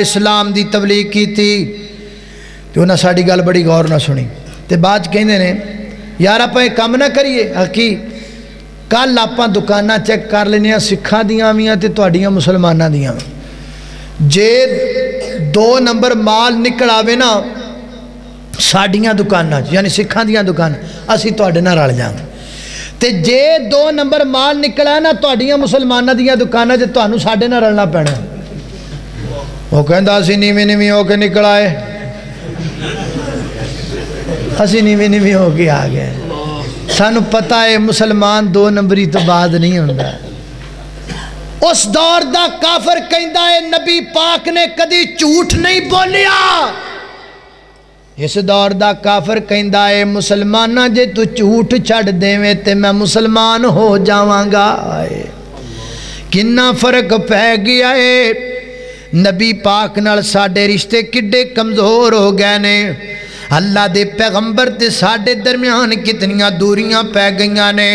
ਇਸਲਾਮ ਦੀ ਤਬਲੀਗ ਕੀਤੀ ਤੇ ਉਹਨਾਂ ਸਾਡੀ ਗੱਲ ਬੜੀ ਗੌਰ ਨਾਲ ਸੁਣੀ ਤੇ ਬਾਅਦ 'ਚ ਕਹਿੰਦੇ ਨੇ ਯਾਰ ਆਪਾਂ ਇਹ ਕੰਮ ਨਾ ਕਰੀਏ ਹਕੀ ਕੱਲ ਆਪਾਂ ਦੁਕਾਨਾਂ ਚੈੱਕ ਕਰ ਲੈਨੇ ਆ ਸਿੱਖਾਂ ਦੀਆਂ ਵੀਆਂ ਤੇ ਤੁਹਾਡੀਆਂ ਮੁਸਲਮਾਨਾਂ ਦੀਆਂ ਜੇ ਦੋ ਨੰਬਰ ਮਾਲ ਨਿਕਲ ਆਵੇ ਨਾ ਸਾਡੀਆਂ ਦੁਕਾਨਾਂ 'ਚ ਯਾਨੀ ਸਿੱਖਾਂ ਦੀਆਂ ਦੁਕਾਨਾਂ ਅਸੀਂ ਤੁਹਾਡੇ ਨਾਲ ਰਲ ਜਾਵਾਂਗੇ ਤੇ ਜੇ ਦੋ ਨੰਬਰ ਮਾਲ ਨਿਕਲਿਆ ਨਾ ਤੁਹਾਡੀਆਂ ਮੁਸਲਮਾਨਾਂ ਦੀਆਂ ਦੁਕਾਨਾਂ 'ਚ ਤੁਹਾਨੂੰ ਸਾਡੇ ਨਾਲ ਰਲਣਾ ਪੈਣਾ ਉਹ ਕਹਿੰਦਾ ਅਸੀਂ ਨੀਵੇਂ ਨੀਵੇਂ ਹੋ ਕੇ ਨਿਕਲ ਆਏ ਅਸੀਂ ਨੀਵੇਂ ਨੀਵੇਂ ਹੋ ਕੇ ਆ ਗਏ ਸਾਨੂੰ ਪਤਾ ਹੈ ਮੁਸਲਮਾਨ ਦੋ ਨੰਬਰੀ ਤੋਂ ਬਾਅਦ ਨਹੀਂ ਹੁੰਦਾ उस दौर का काफर कहता है, नबी पाक ने कभी झूठ नहीं बोलिया। इस दौर का काफर कहता है, मुसलमान, जे तू झूठ छड़ देवे तो मैं मुसलमान हो जावगा। कि फ़र्क पै गया है। नबी पाक नाल साडे रिश्ते किड्डे कमज़ोर हो गए ने। ਨੇ ਅੱਲਾ ਦੇ ਪੈਗੰਬਰ ਤੇ ਸਾਡੇ ਦਰਮਿਆਨ ਕਿਤਨੀਆਂ ਦੂਰੀਆਂ ਪੈ ਗਈਆਂ ਨੇ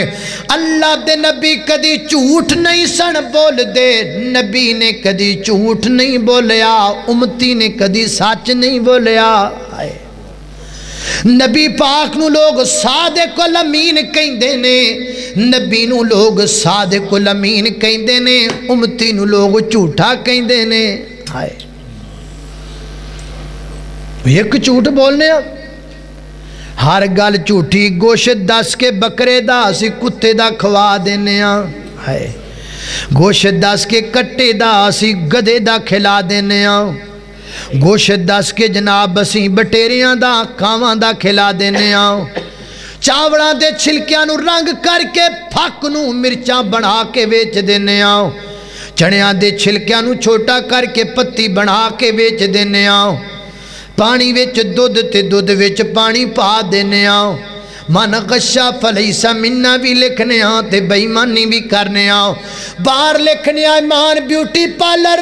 ਅੱਲਾ ਦੇ ਨਬੀ ਕਦੀ ਝੂਠ ਨਹੀਂ ਸਣ ਬੋਲਦੇ ਨਬੀ ਨੇ ਕਦੀ ਝੂਠ ਨਹੀਂ ਬੋਲਿਆ ਉਮਤੀ ਨੇ ਕਦੀ ਸੱਚ ਨਹੀਂ ਬੋਲਿਆ ਆਏ ਨਬੀ ਪਾਕ ਨੂੰ ਲੋਕ ਸਾਦਿਕ ਅਮੀਨ ਕਹਿੰਦੇ ਨੇ ਨਬੀ ਨੂੰ ਲੋਕ ਸਾਦਿਕ ਅਮੀਨ ਕਹਿੰਦੇ ਨੇ ਉਮਤੀ ਨੂੰ ਲੋਕ ਝੂਠਾ ਕਹਿੰਦੇ ਨੇ ਹਾਏ ਇੱਕ ਝੂਠ ਬੋਲਨੇ ਆ ਹਰ ਗੱਲ ਝੂਠੀ ਗੋਸ਼ਤ ਦੱਸ ਕੇ ਬੱਕਰੇ ਦਾ ਅਸੀਂ ਕੁੱਤੇ ਦਾ ਖਵਾ ਦਿੰਨੇ ਆ ਹਾਏ ਗੋਸ਼ਤ ਦੱਸ ਕੇ ਕੱਟੇ ਦਾ ਅਸੀਂ ਗਧੇ ਦਾ ਖਿਲਾ ਦਿੰਨੇ ਆ ਗੋਸ਼ਤ ਦੱਸ ਕੇ ਜਨਾਬ ਅਸੀਂ ਬਟੇਰਿਆਂ ਦਾ ਕਾਵਾਂ ਦਾ ਖਿਲਾ ਦਿੰਨੇ ਆ ਚਾਵਲਾਂ ਦੇ ਛਿਲਕਿਆਂ ਨੂੰ ਰੰਗ ਕਰਕੇ ਫੱਕ ਨੂੰ ਮਿਰਚਾਂ ਬਣਾ ਕੇ ਵੇਚ ਦਿੰਨੇ ਆ ਚਣਿਆਂ ਦੇ ਛਿਲਕਿਆਂ ਨੂੰ ਛੋਟਾ ਕਰਕੇ ਪੱਤੀ ਬਣਾ ਕੇ ਵੇਚ ਦਿੰਨੇ ਆ ਪਾਣੀ ਵਿੱਚ ਦੁੱਧ ਤੇ ਦੁੱਧ ਵਿੱਚ ਪਾਣੀ ਪਾ ਦਿੰਨੇ ਆ ਮਨ ਗਸ਼ਾ ਫਲੈਸਾ ਮਿੰਨਾ ਵੀ ਲਿਖਨੇ ਆ ਤੇ ਬੇਈਮਾਨੀ ਵੀ ਕਰਨੇ ਆ ਬਾਹਰ ਲਿਖਨੇ ਆ ਇਮਾਨ ਬਿਊਟੀ ਪਾਰਲਰ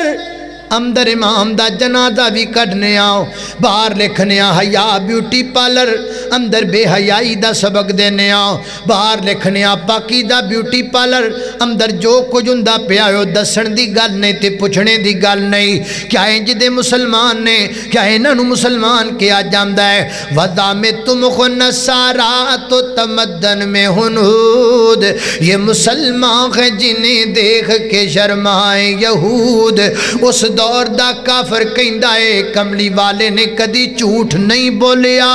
अंदर इमाम का जनाजा भी कढ़ने आओ। बाहर लिखने हया ब्यूटी पार्लर। अंदर बेहयाई का सबक देने आओ। बाहर लिखने पाकी का ब्यूटी पार्लर। अंदर जो कुछ हों पाया दस की गल नहीं तो पुछने की गल नहीं। क्या इंज दे मुसलमान ने, क्या इन्हों मुसलमान किया जाता है? वादा में तुम को सारा तो तमदन में हनहूद। ये मुसलमान है जिन्हें देख के शर्माए यहूद। उस दौर दा काफर कहता है कमली वाले ने कदी झूठ नहीं बोलिया।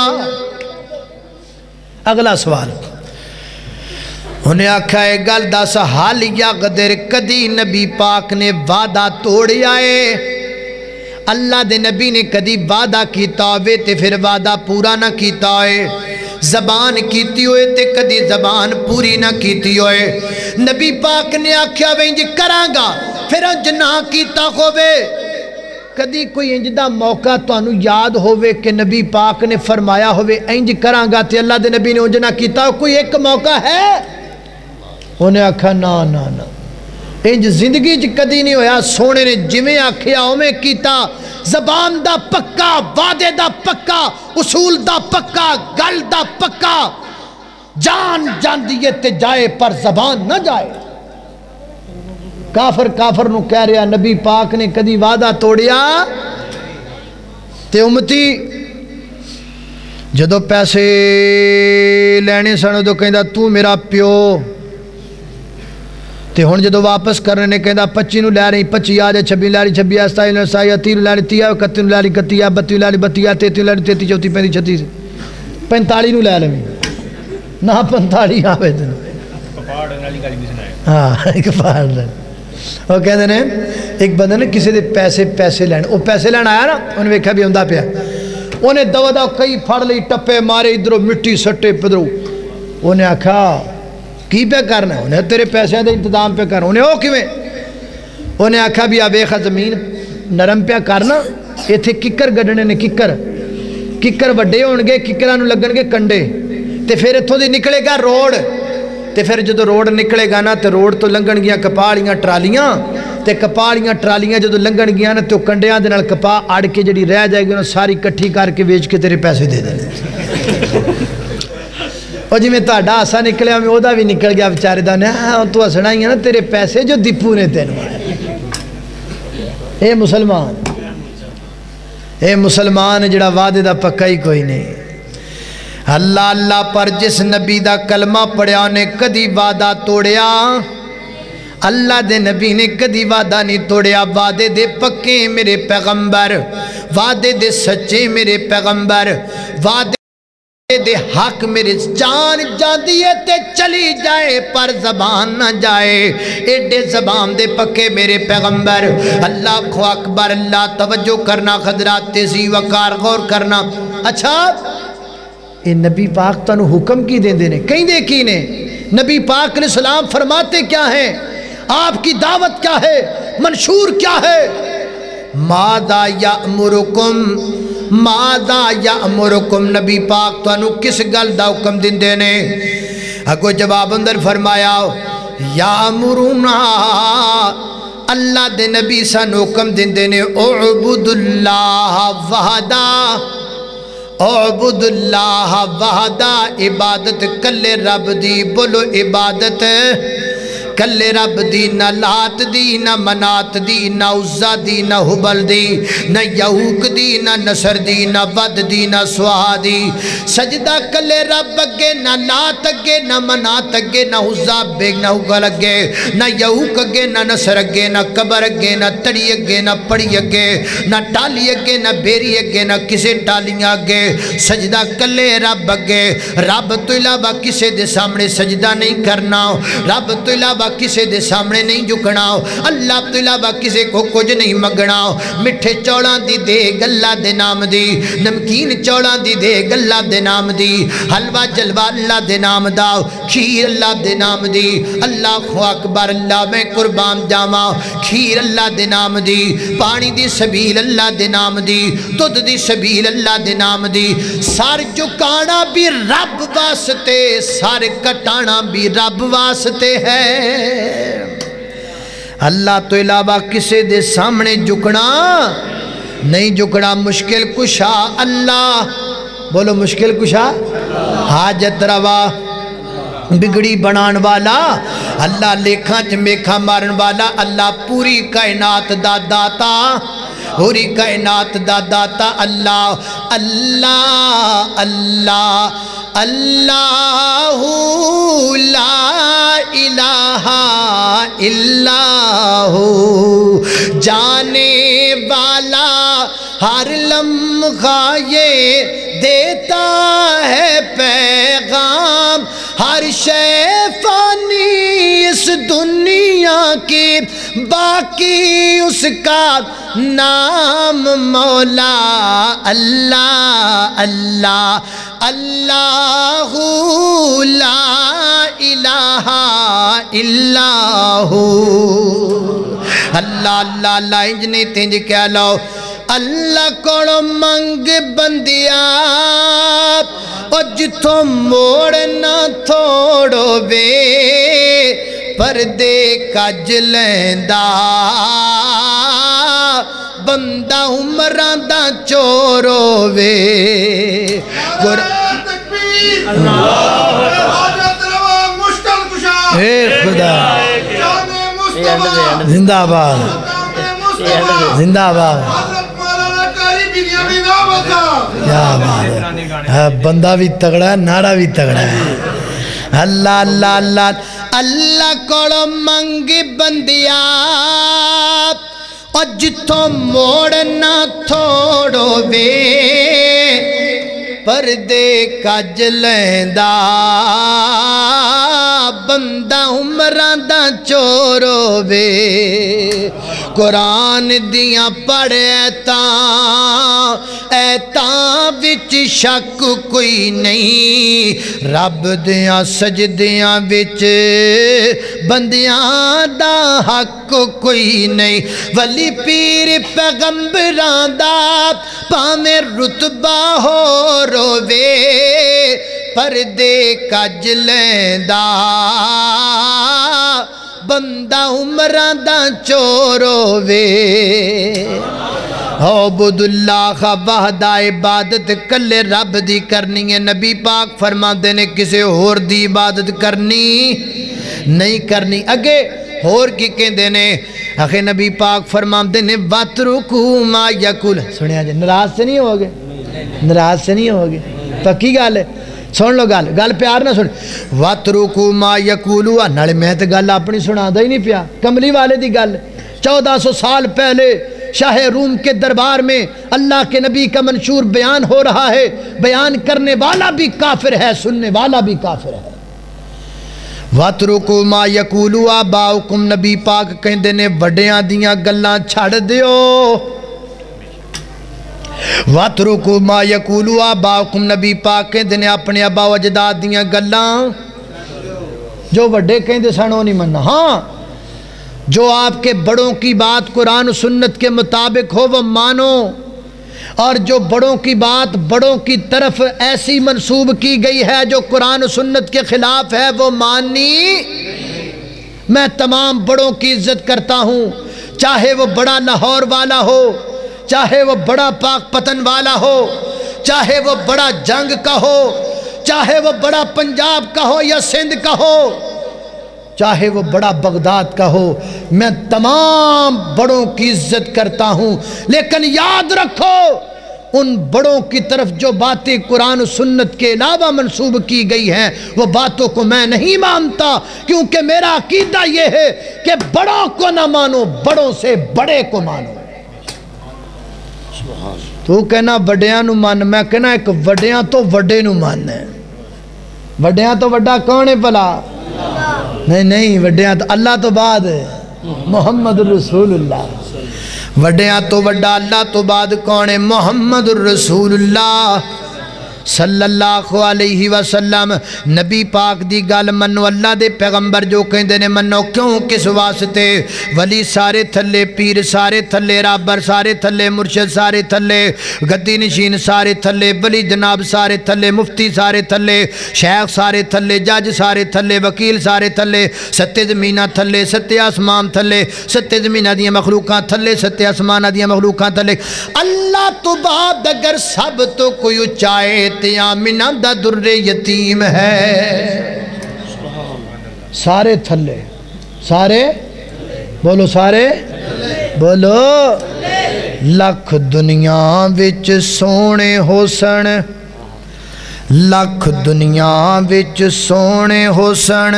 अगला सवाल। उन्हें आख्या है गल दस हाल या गदर कदी नबी पाक ने वादा तोड़िया है अल्लाह दे नबी ने कदी वादा किया होवे ते फिर वादा पूरा ना किया होए। जबान की होए ते कदी जबान पूरी ना की होए। नबी पाक ने आख्या वे इंज करांगा। फिर जना किया हो कभी कोई इंज का मौका थानू याद होवे नबी पाक ने फरमाया हो इंज करांगा तो अल्लाह के नबी ने उंज ना किया कोई एक मौका है? उन्हें आख्या ना ना ना। इंज ज़िंदगी कदी नहीं होया, सोने ने जिमें आखिया उमें किया जबान का पक्का, वादे का पक्का, उसूल का पक्का, गल का पक्का। जान जाती है तो जाए, पर जबान ना जाए। ते काफर काफर नु कह रहा नबी पाक ने कदी वादा तोड़िया? ते उमती जो पैसे लेने सन उदो तू मेरा प्यो। तो हूँ जो वापस करने ने कहता पच्ची लै रही पच्ची आ जाए छब्बी लै रही छब्बी आ सताई सताई तीह लै रही तीह इकत्ती लै रही इकत्ती आ बत्ती लै रही बत्ती आ तेती लै रही तेती चौथी पैंती छत्ती पैंताली लै लवी ना पंताली आवे तेन हाँ एक पहाड़ वो कहते ने एक बंदे ने किसी के पैसे पैसे लैन। वो पैसे लैन आया ना, उन्हें वेख्या भी आंदा पाया। उन्हें दवा दवा कई फड़ ली, टप्पे मारे, इधरों मिट्टी सट्टे पिधरों। उन्हें आख्या की पे करना उन्हें, तेरे पैसों का इंतज़ाम पे करना उन्हें वो किमें उन्हें आख्या भी आ वेख ज़मीन नरम पे करना। इतने किकर गड्ढने ने किकर किकर व्डे हो गए किकर लगन कंडे। तो फिर इतों की निकलेगा रोड। तो फिर जो रोड निकलेगा ना तो रोड तो लंघन गया कपालियाँ ट्रालियाँ। तो कपालियाँ ट्रालियाँ जो लंघन गया ना तो कंडिया के कपा अड़ के जी रह जाएगी उन्हें सारी कट्ठी करके वेच के तेरे पैसे दे देने। और जिमें ताडा हासा निकलिया मैं वह भी निकल गया बेचारे का ने तू हसना ही है ना तेरे पैसे जो दीपू ने तेन ये मुसलमान ये मुसलमान, जड़ा वादे का पक्का ही कोई नहीं। अल्लाह अल्लाह पर जिस नबी का कलमा पढ़िया उन्हें कदी वादा तोड़िया अल्लाह दे नबी ने कदी वादा नहीं तोड़िया वादे दे पक्के मेरे पैगंबर वादे दे सच्चे मेरे पैगंबर वादे दे हक मेरे जान जाती है ते चली जाए पर जबान ना जाए एडे जबान दे पक्के मेरे पैगंबर अल्लाह खो अकबर अल्लाह तवज्जो करना खदरात तेज़ी वकार गौर करना अच्छा ये नबी पाक तनु हुक्म की देंदे ने कहते की ने? नबी पाक ने सलाम फरमाते क्या है? आपकी दावत क्या है? मंशूर क्या है? मादा या मुरुकुम मादा या अमुरकुम नबी पाक तू किस गल का हुक्म देंगे ने? अगो जवाब अंदर फरमाया या मुरूना अल्लाह दे नबी सन हुक्म देंगे ने ओबुदुल्लाह वहदा। ओबुदुल्लाह वहदा इबादत कल रब दी बोलो इबादत। कल रब दी न लात दी, न मनात दी, ना उज्जा दी, ना हुबल दी, न यहूक दी, ना नसर दी, ना बद दी, ना सुहा दी। सजदा कल रब अगे ना लात अगे ना मनात अगे ना उज्जा बेग ना हुगल अगे ना यहूक अगे ना नसर अगे ना कबर अगे ना तड़ी अगे ना पड़ी अगे ना टाली अगे ना बेरी अगे ना किसे टालियाँ अगे सजदा कले रब अगे रब तो इलावा किसे दे सामने सजदा नहीं करना, रब तो इलावा किसी के सामने नहीं झुकना, अल्लाह तो इलावा किसी को कुछ नहीं मंगना, मिठे चौलों की दे गल्ला दे नाम दी, नमकीन चौलों की दे गल्ला दे नाम दी, हलवा जलवा अल्लाह दे नाम दा खीर अल्लाह दे नाम दी। अल्लाह अकबर, अल्लाह मैं कुर्बान जावा। खीर अल्लाह दे नाम दी, पानी दी सबील अल्लाह दे नाम दी, दुध दी सबील अल्लाह दे नाम दी। सर झुकाना भी रब वास्ते, सर कटाना भी रब वास्ते है। अल्लाह तो इलावा किसी के सामने झुकना, नहीं झुकना मुश्किल कुशा अल्लाह। बोलो, मुश्किल कुशा? हाजत रवा। बिगड़ी बनाने वाला, अल्लाह लेखा च मेखा मारन वाला, अल्लाह पूरी कायनात दा दाता, पूरी कायनात दा दाता, अल्लाह अल्लाह अल्लाह अल्लाह ला इलाहा इल्लाहु। जाने वाला हर लम्हा ये देता है पैगाम। हर शैफा दुनिया की, बाकी उसका नाम मौला अल्लाह अल्लाह अल्लाह ला इलाहा इल्लाहू। अल्लाह अल्लाह अल्लाह इंज नहीं तिंज कह लो। अल्लाह को मंग बंदिया और जिथों मोड़ ना थोड़ो वे परदे कज लेंदा। बंदा उमर दा चोरो वे। गुर हे खुदा। जिंदाबाद। जिंदाबाद। क्या बात है। बंदा भी तगड़ा है नारा भी तगड़ा है। अल्लाह अल्लाह अल्लाह। अल्लाह कोलो मंगी बंदिया। और जिथों मोड़ ना थोड़ो वे परदे कज लेंदा। बंदा उमरां दा चोरो वे कुरान दियाँ पढ़े ऐतां विच शक कोई नहीं। रब दियाँ सजदियाँ विच बंदियाँ हक कोई नहीं। वली पीर पैगंबरां दा रुतबा हो रोवे, परदे कज लेंदा बंदा उमरां दा चोरो वे अबुदुल्ला वाहदा इबादत कले रब दी करनी है। नबी पाक फरमाते ने किसी होर दी इबादत करनी? नहीं करनी। अगे होर की कहते ने? आखे नबी पाक फरमाते ने, वत रुकू मा यकुल। सुनिया जी, नाराज़ से नहीं हो गए नाराज़ से नहीं हो गए पक्की गल है? सुन लो गल गल प्यार ना सुन वत रुकू मा यकूलू नाले मैं तो गल अपनी सुनादा ही नहीं पिया कमली वाले की गल चौदह सौ साल पहले शाह रूम के दरबार में अल्लाह के नबी का मंशूर बयान हो रहा है बयान करने वाला भी काफिर है सुनने वाला भी काफिर है वत रुको मा यकूलू आ बाउकुम नबी पाक कहते ने वड्डियाँ दियाँ गल्लां छड़ वत रुको मा यकूलू आ बाउकुम नबी पाक कहते ने अपने अबा अजदाद दियाँ गल्लां। जो वड्डे कहते सन नहीं मनना। हाँ जो आपके बड़ों की बात कुरान सुन्नत के मुताबिक हो, वह मानो। और जो बड़ों की बात बड़ों की तरफ़ ऐसी मंसूब की गई है, जो कुरान सुन्नत के खिलाफ है, वो माननी। मैं तमाम बड़ों की इज़्ज़त करता हूँ, चाहे वो बड़ा लाहौर वाला हो चाहे वो बड़ा पाक पतन वाला हो, चाहे वो बड़ा जंग का हो, चाहे वो बड़ा पंजाब का हो या सिंध का हो, चाहे वो बड़ा बगदाद का हो, मैं तमाम बड़ों की इज़्ज़त करता हूँ। लेकिन याद रखो, उन बड़ों की तरफ़ जो बातें कुरान सुन्नत के अलावा मंसूब की गई हैं, वो बातों को मैं नहीं मानता, क्योंकि मेरा अकीदा ये है कि बड़ों को ना मानो, बड़ों से बड़े को मानो। तू कहना वड्या मन मैं कहना एक वड्या तो वड्डे मन है वड्या तो वड्डा कौन है भला नहीं नहीं वड्या तो अल्लाह तो बाद मोहम्मद रसूलुल्लाह वड्या तो वड्डा अल्लाह तो बाद कौन है मोहम्मद रसूलुल्लाह सल्लल्लाहु नबी पाक दी गल मनो अल्लाह दे पैगंबर जो कहते ने मनो क्यों किस वास्ते वली सारे थल्ले पीर सारे थल्ले राबर सारे थल्ले मुर्शद सारे थल्ले गद्दी नशीन सारे थल्ले बली जनाब सारे थल्ले मुफ्ती सारे थल्ले शेख सारे थल्ले जज सारे थल्ले वकील सारे थल्ले सत्ते जमीना थल्ले सत्ते आसमान थल्ले सत्ते जमीना दियाँ मखलूक थल्ले सत्ते आसमान थल्ले अल्लाह तो बाद अगर सब तो कोई उचाए ते आमिना दा दुर्रे यतीम है सारे थल्ले सारे बोलो सारे बोलो लख दुनिया विच सोने होसन लख दुनिया विच सोने होसन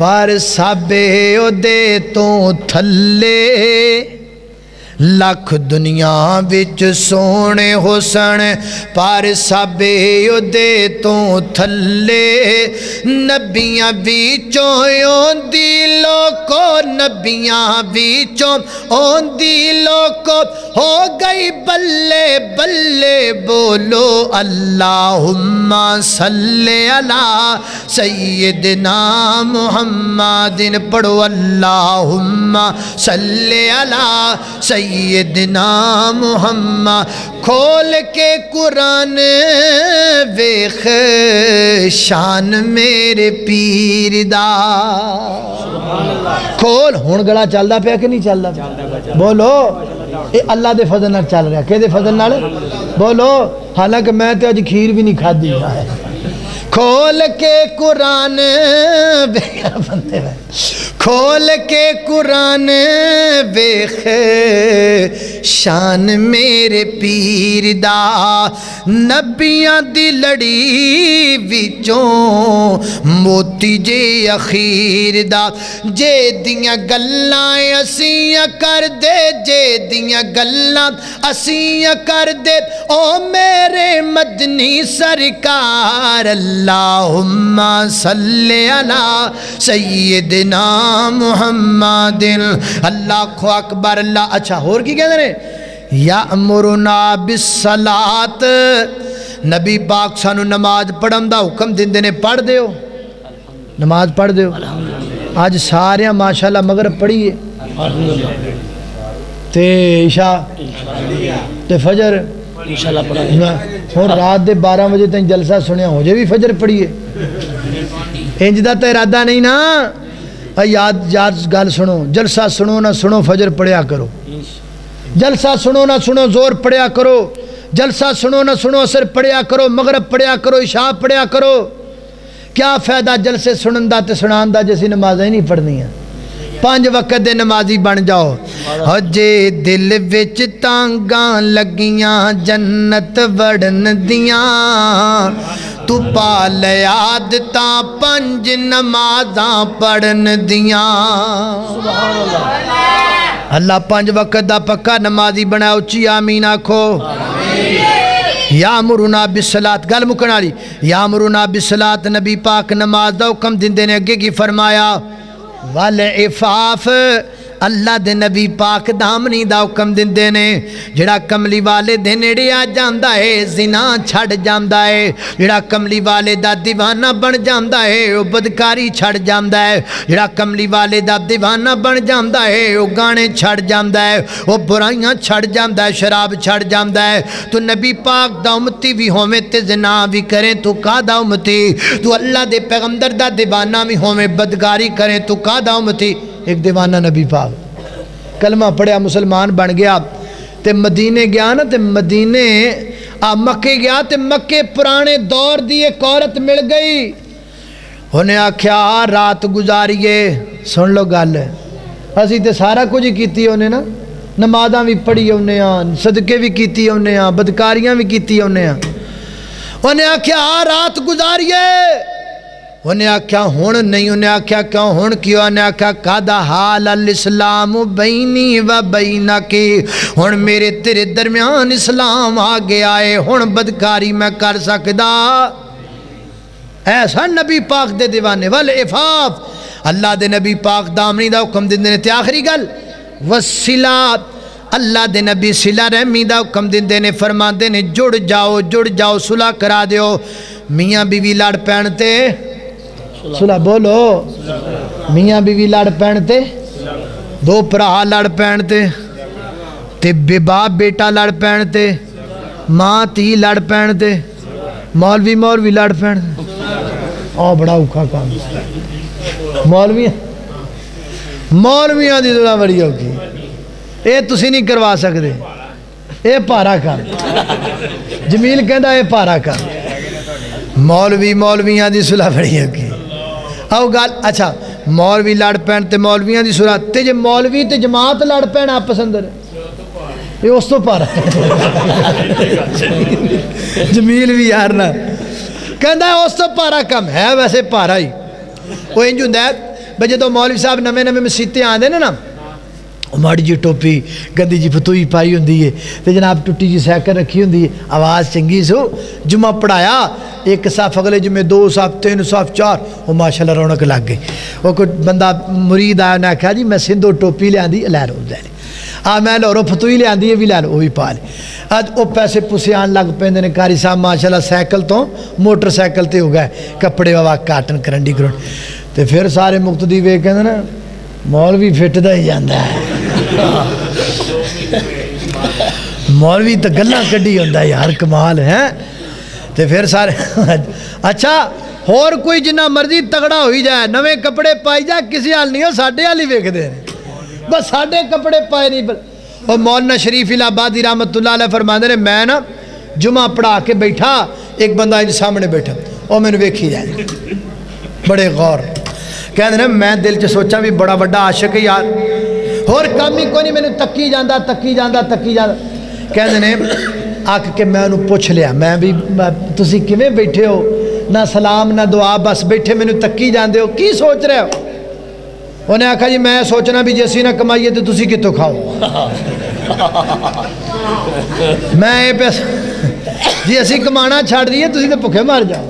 पर साबे ओदे तो थल्ले लख दुनिया बिच सोने होसन पर साबे ओदे तो थले नबिया बिचों दी लोको नबियाँ बिचों ओंदी लोको हो गई बल्ले बल्ले बोलो अल्लाहुम्मा सल्ले अला सैयदना मुहम्मदिन पढ़ो अल्लाहुम्मा सल्ले अला सैयदना मुहम्मद खोल के कुरान वेख, शान मेरे पीर दा खोल हूँ गला चलता पिया कि नहीं चलता बोलो ये अल्लाह के फजल नाल चल रहा कि फजल नाल? बोलो, हालाँकि मैं तो अज खीर भी नहीं खाधी खोल के कुरान बंदे खोल के कुरान बेख शान मेरे पीर दा नबियाँ दी लड़ी विचों, मोती जे अखीर दा। जे दियाँ गल्लां असियाँ कर दे जे दियाँ गल्लां असियाँ कर दे ओ मेरे मदनी सरकार अल्लाहुम्मा सल्ले अला सैयदना मुहम्मद अल्लाह अकबर अल्लाह। अच्छा होर की कहते ने या अमरुना बिसलात नबी पाक सानू नमाज़ पढ़न का हुक्म देंगे ने पढ़ दो नमाज़ पढ़ दो अज सारे माशाला मगर पढ़िए। ते ईशा ते फजर। हूँ रात के बारह बजे तीन जलसा सुनिया हो जाए भी फजर पढ़िए इंज का तो इरादा नहीं ना याद याद गल सुनो जलसा सुनो ना सुनो फजर पढ़िया करो जलसा सुनो ना सुनो ज़ोर पढ़िया करो जलसा सुनो ना सुनो असर पढ़िया करो मगरब पढ़िया करो इशा पढ़िया करो क्या फ़ायदा जलसे सुनन का तो सुना जिस नमाजा नहीं पढ़निया पाँच वक्त दे नमाजी बन जाओ हजे दिल विच तांगा लगियाँ जन्नत वड़न दिया तू पा आदत पंज नमाजा पढ़न दिया अल्लाह पंज वक्त का पक्का नमाजी बनाया उची आमीन आखो या मुरुना बिसलात गल मुकन वाली या मुरुना बिसलात नबी पाक नमाज़ का हुक्म ने अगे की फरमाया वल इफाफ अल्लाह दे नबी पाक दामनी का हुक्म देंगे ने, जड़ा कमली वाले दे नेड़े आ जाता है, जिना छड़ जाता है। जड़ा कमली वाले का दीवाना बन जाता है वह बदकारी छड़ जाता है। जड़ा कमली वाले का दीवाना बन जाता है वह गाने छड़ जाता है वह बुराइयाँ छड़ जाता है, शराब छड़ जाता है। तू नबी पाक दा उमती भी होवे, ते जिना भी करे, तू कादा उमती तू अल्लाह दे पैगंबर दा दीवाना भी होवे, बदकारी करे, तू कादा उमती एक दीवाना नबी पाक। कलमा पढ़िया मुसलमान बन गया तो मदीने गया ना तो मदीने, आ मक्के गया तो मक्के पुराने दौर की एक औरत मिल गई। उन्हें आख्या रात गुजारिए सुन लो गल। असी तो सारा कुछ ही की उन्हें ना। नमाजा भी पढ़ी आने सदके भी की आने बदकारियाँ भी की आने उन्हें आख्या रात गुजारिए उन्हें आख्या हूँ नहीं, उन्हें आख्या, क्यों हूँ क्यों? उन्हें आख्या, कादा हाल अल इस्लाम बईनी व बईना की हूँ मेरे तेरे दरम्यान इस्लाम आ गया है। हूँ बदकारी मैं कर सकता ऐसा नबी पाक दे दीवाने वाल, इफाफ। अल्लाह दे नबी पाक दामनी का हुक्म देंगे ते आखिरी गल। वसीला, अल्लाह दे नबी सिला रहमी का हुक्म देंगे ने फरमाते ने, जुड़ जाओ जुड़ जाओ, सुलह करा दो मियाँ बीवी लड़ पैन ते सुला बोलो। मियाँ बीवी लड़ पैन ते? दो भरा लड़ पैन ते। ते बेबाप बेटा लड़ पैन ते। माँ धी लड़ पैन ते। मौलवी मौलवी लड़ पैन आ, बड़ा औखा काम। मौलवी मौलविया की दुआ बड़ी औखी। ये तुम नहीं करवा सकते ये भारा काम। जमील कहता ये भारा काम। मौलवी, मौलविया की सुलह बड़ी औखी। आओ गल अच्छा मौलवी लड़ पैण तो मौलविया की सुरत तो जो मौलवी तो जमात लड़ पैण आपस अंदर उस तो पर जमील भी यार ना कहता उस तो पारा कम है वैसे पारा ही वो इंज हों जो मौलवी साहब नवे नवे मसीते आते हैं ना ਮਾੜੀ ਜੀ ਟੋਪੀ ਗੰਦੀ ਜੀ ਫਤੂਈ ਪਾਈ ਹੁੰਦੀ ਏ ਤੇ ਜਨਾਬ ਟੁੱਟੀ ਜੀ ਸਾਈਕਲ ਰੱਖੀ ਹੁੰਦੀ ਏ ਆਵਾਜ਼ ਚੰਗੀ ਸੋ ਜੁਮਾ ਪੜਾਇਆ ਇੱਕ ਸਾਫ ਅਗਲੇ ਜੁਮੇ ਦੋ ਸਾਫ ਤਿੰਨ ਸਾਫ ਚਾਰ ਉਹ ਮਾਸ਼ਾਅੱਲਾ ਰੌਣਕ ਲੱਗ ਗਈ ਉਹ ਕੋਈ ਬੰਦਾ ਮੁਰੀਦ ਆਇਆ ਉਹਨੇ ਆਖਿਆ ਜੀ ਮੈਂ ਸਿੰਧੋ ਟੋਪੀ ਲਿਆਂਦੀ ਲੈ ਲਓ ਲੈ ਆ ਮੈਂ ਲਾਹੌਰੋਂ ਫਤੂਈ ਲਿਆਂਦੀ ਇਹ ਵੀ ਲੈ ਲਓ ਉਹ ਵੀ ਪਾ ਲੈ ਅੱਜ ਉਹ ਪੈਸੇ ਪੁਸੇ ਆਉਣ ਲੱਗ ਪੈਂਦੇ ਨੇ ਕਾਰੀ ਸਾਹਿਬ ਮਾਸ਼ਾਅੱਲਾ ਸਾਈਕਲ ਤੋਂ ਮੋਟਰਸਾਈਕਲ ਤੇ ਹੋ ਗਏ ਕੱਪੜੇ ਵਾਵਾ ਕਾਟਨ ਕਰੰਡੀ ਕਰੋੜ ਤੇ ਫਿਰ ਸਾਰੇ ਮੁਕਤਦੀ ਵੇਖ ਕਹਿੰਦੇ ਨਾ ਮੌਲਵੀ ਫਿੱਟਦਾ ਹੀ ਜਾਂਦਾ ਹੈ मौलवी तो गल क्ढी होता यार कमाल है। तो फिर सारे अच्छा होर कोई जिन्ना मर्ज़ी तगड़ा हो जाए, नवे कपड़े पाई जाए, किसी हाल नहीं साढ़े हाल ही वेखते हैं बस साढ़े कपड़े पाए नहीं बस मौलना शरीफ इलाहाबाद रामत फरमाते ने, मैं ना जुमा पढ़ा के बैठा, एक बंदा इन सामने बैठा वह मैंने वेखी जाए। बड़े गौर। कहते ना, मैं दिल च सोचा भी बड़ा व्डा आशक यार। होर काम ही कोई नहीं मैंने तक्की जाता तक्की जाता तक्की जाता कहते आख के मैं उन्होंने पुछ लिया मैं भी तुम किमें बैठे हो ना सलाम ना दुआ बस बैठे मैंने तक्की जाते हो की सोच रहे हो उन्हें आखा जी मैं सोचना भी जे असी ना कमाइए तो तुम कितों खाओ मैं ये पैस जी असी कमा छड़ दीए तो भुखे मर जाओ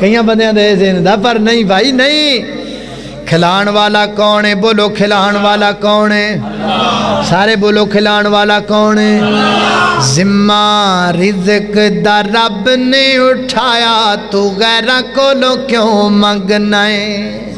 कई बंद पर नहीं भाई नहीं खिलान वाला कौन है? बोलो खिलान वाला कौन है? सारे बोलो खिलान वाला कौन है? जिम्मा रिजक दा रब ने उठाया, तू गैर कोलो क्यों मंगना है?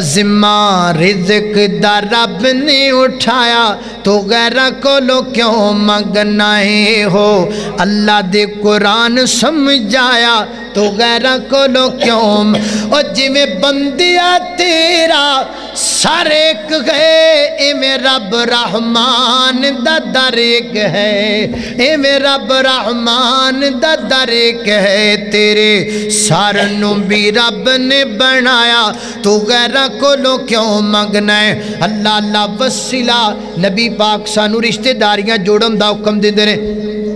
जिम्मा रिजक दा रब ने उठाया, तू गैर कोलो क्यों मंगना है? हो, अल्लाह दे कुरान समझाया तो गैरा कोलो क्यों? जिमें बंदिया तेरा, सारे एक गए इमें रब रहमान दा दर एक है। रहमान दा दर एक है, तेरे सर नू भी रब ने बनाया। तू गैरा कोलो क्यों मंगना है? अल्लाह अल्लाह वसीला नबी पाक सानू रिश्तेदारियाँ जोड़न दा हुक्म ने।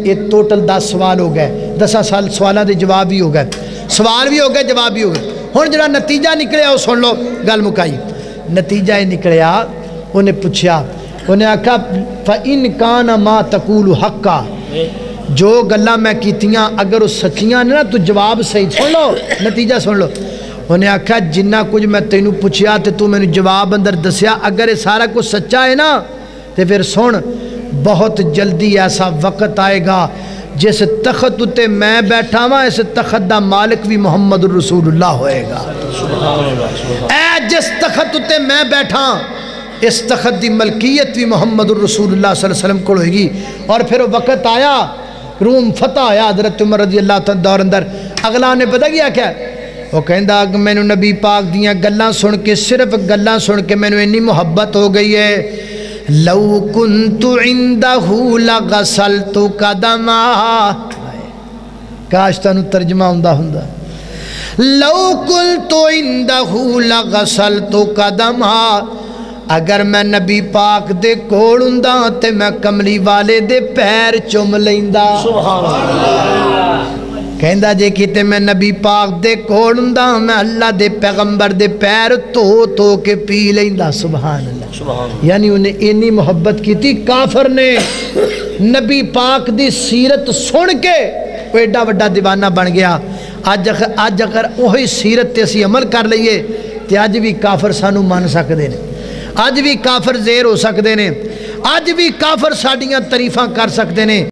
ये टोटल 10 सवाल हो गए। 10 साल सवालों के जवाब भी हो गए सवाल भी हो गए जवाब भी हो गए ਹੁਣ ਜਿਹੜਾ ਨਤੀਜਾ ਨਿਕਲਿਆ ਉਹ ਸੁਣ ਲਓ ਗੱਲ ਮੁਕਾਈ ਨਤੀਜਾ ਇਹ ਨਿਕਲਿਆ ਉਹਨੇ ਪੁੱਛਿਆ ਉਹਨੇ ਆਖਿਆ ਫ ਇਨ ਕਾਨ ਮਾ ਤਕੂਲ ਹੱਕਾ ਜੋ ਗੱਲਾਂ ਮੈਂ ਕੀਤੀਆਂ ਅਗਰ ਉਹ ਸੱਚੀਆਂ ਨੇ ਨਾ ਤੂੰ ਜਵਾਬ ਸਹੀ ਸੁਣ ਲਓ ਨਤੀਜਾ ਸੁਣ ਲਓ ਉਹਨੇ ਆਖਿਆ ਜਿੰਨਾ ਕੁਝ ਮੈਂ ਤੈਨੂੰ ਪੁੱਛਿਆ ਤੇ ਤੂੰ ਮੈਨੂੰ ਜਵਾਬ ਅੰਦਰ ਦੱਸਿਆ ਅਗਰ ਇਹ ਸਾਰਾ ਕੁਝ ਸੱਚਾ ਹੈ ਨਾ ਤੇ ਫਿਰ ਸੁਣ ਬਹੁਤ ਜਲਦੀ ਐਸਾ ਵਕਤ ਆਏਗਾ जिस तखत उत्ते मैं बैठा वा इस तखत का मालिक भी मुहम्मद रसूलुल्लाह होएगा। ऐ जिस तखत उ मैं बैठा इस तखत की मलकीयत भी मुहम्मद रसूलुल्लाह वसल्लम को और फिर वक़्त आया रूम फतह आया हज़रत उमर रज़ी अल्लाह तौर अंदर। अगला ने पता गया क्या वो कहता कि नबी पाक दियाँ गल् सुन के सिर्फ़ गल् सुन के मैनू इन्नी मुहब्बत हो गई है। लऊ कुन तो इंदू गसल तो कदमा। काश तू तर्जमा आंदा हों लऊ कुल तो इंदू गसल तो कदमा। अगर मैं नबी पाक दे कोल हुंदा ते मैं कमली वाले दे पैर चुम लेंदा। कहंदा जे किते मैं नबी पाक दे कोल हुंदा मैं अल्लाह दे पैगंबर दे पैर धो तो, धो तो के पी लेंदा। सुभान यानी उन्हें इन्नी मोहब्बत की थी। काफर ने नबी पाक दी सीरत सुन के एडा वा दीवाना बन गया। अज अज अगर उ सीरत ते असी अमल कर लीए तो अज भी काफर सानू मन सकते हैं अज भी काफर जेर हो सकते हैं अज भी काफर साड़िया तरीफा कर सकते हैं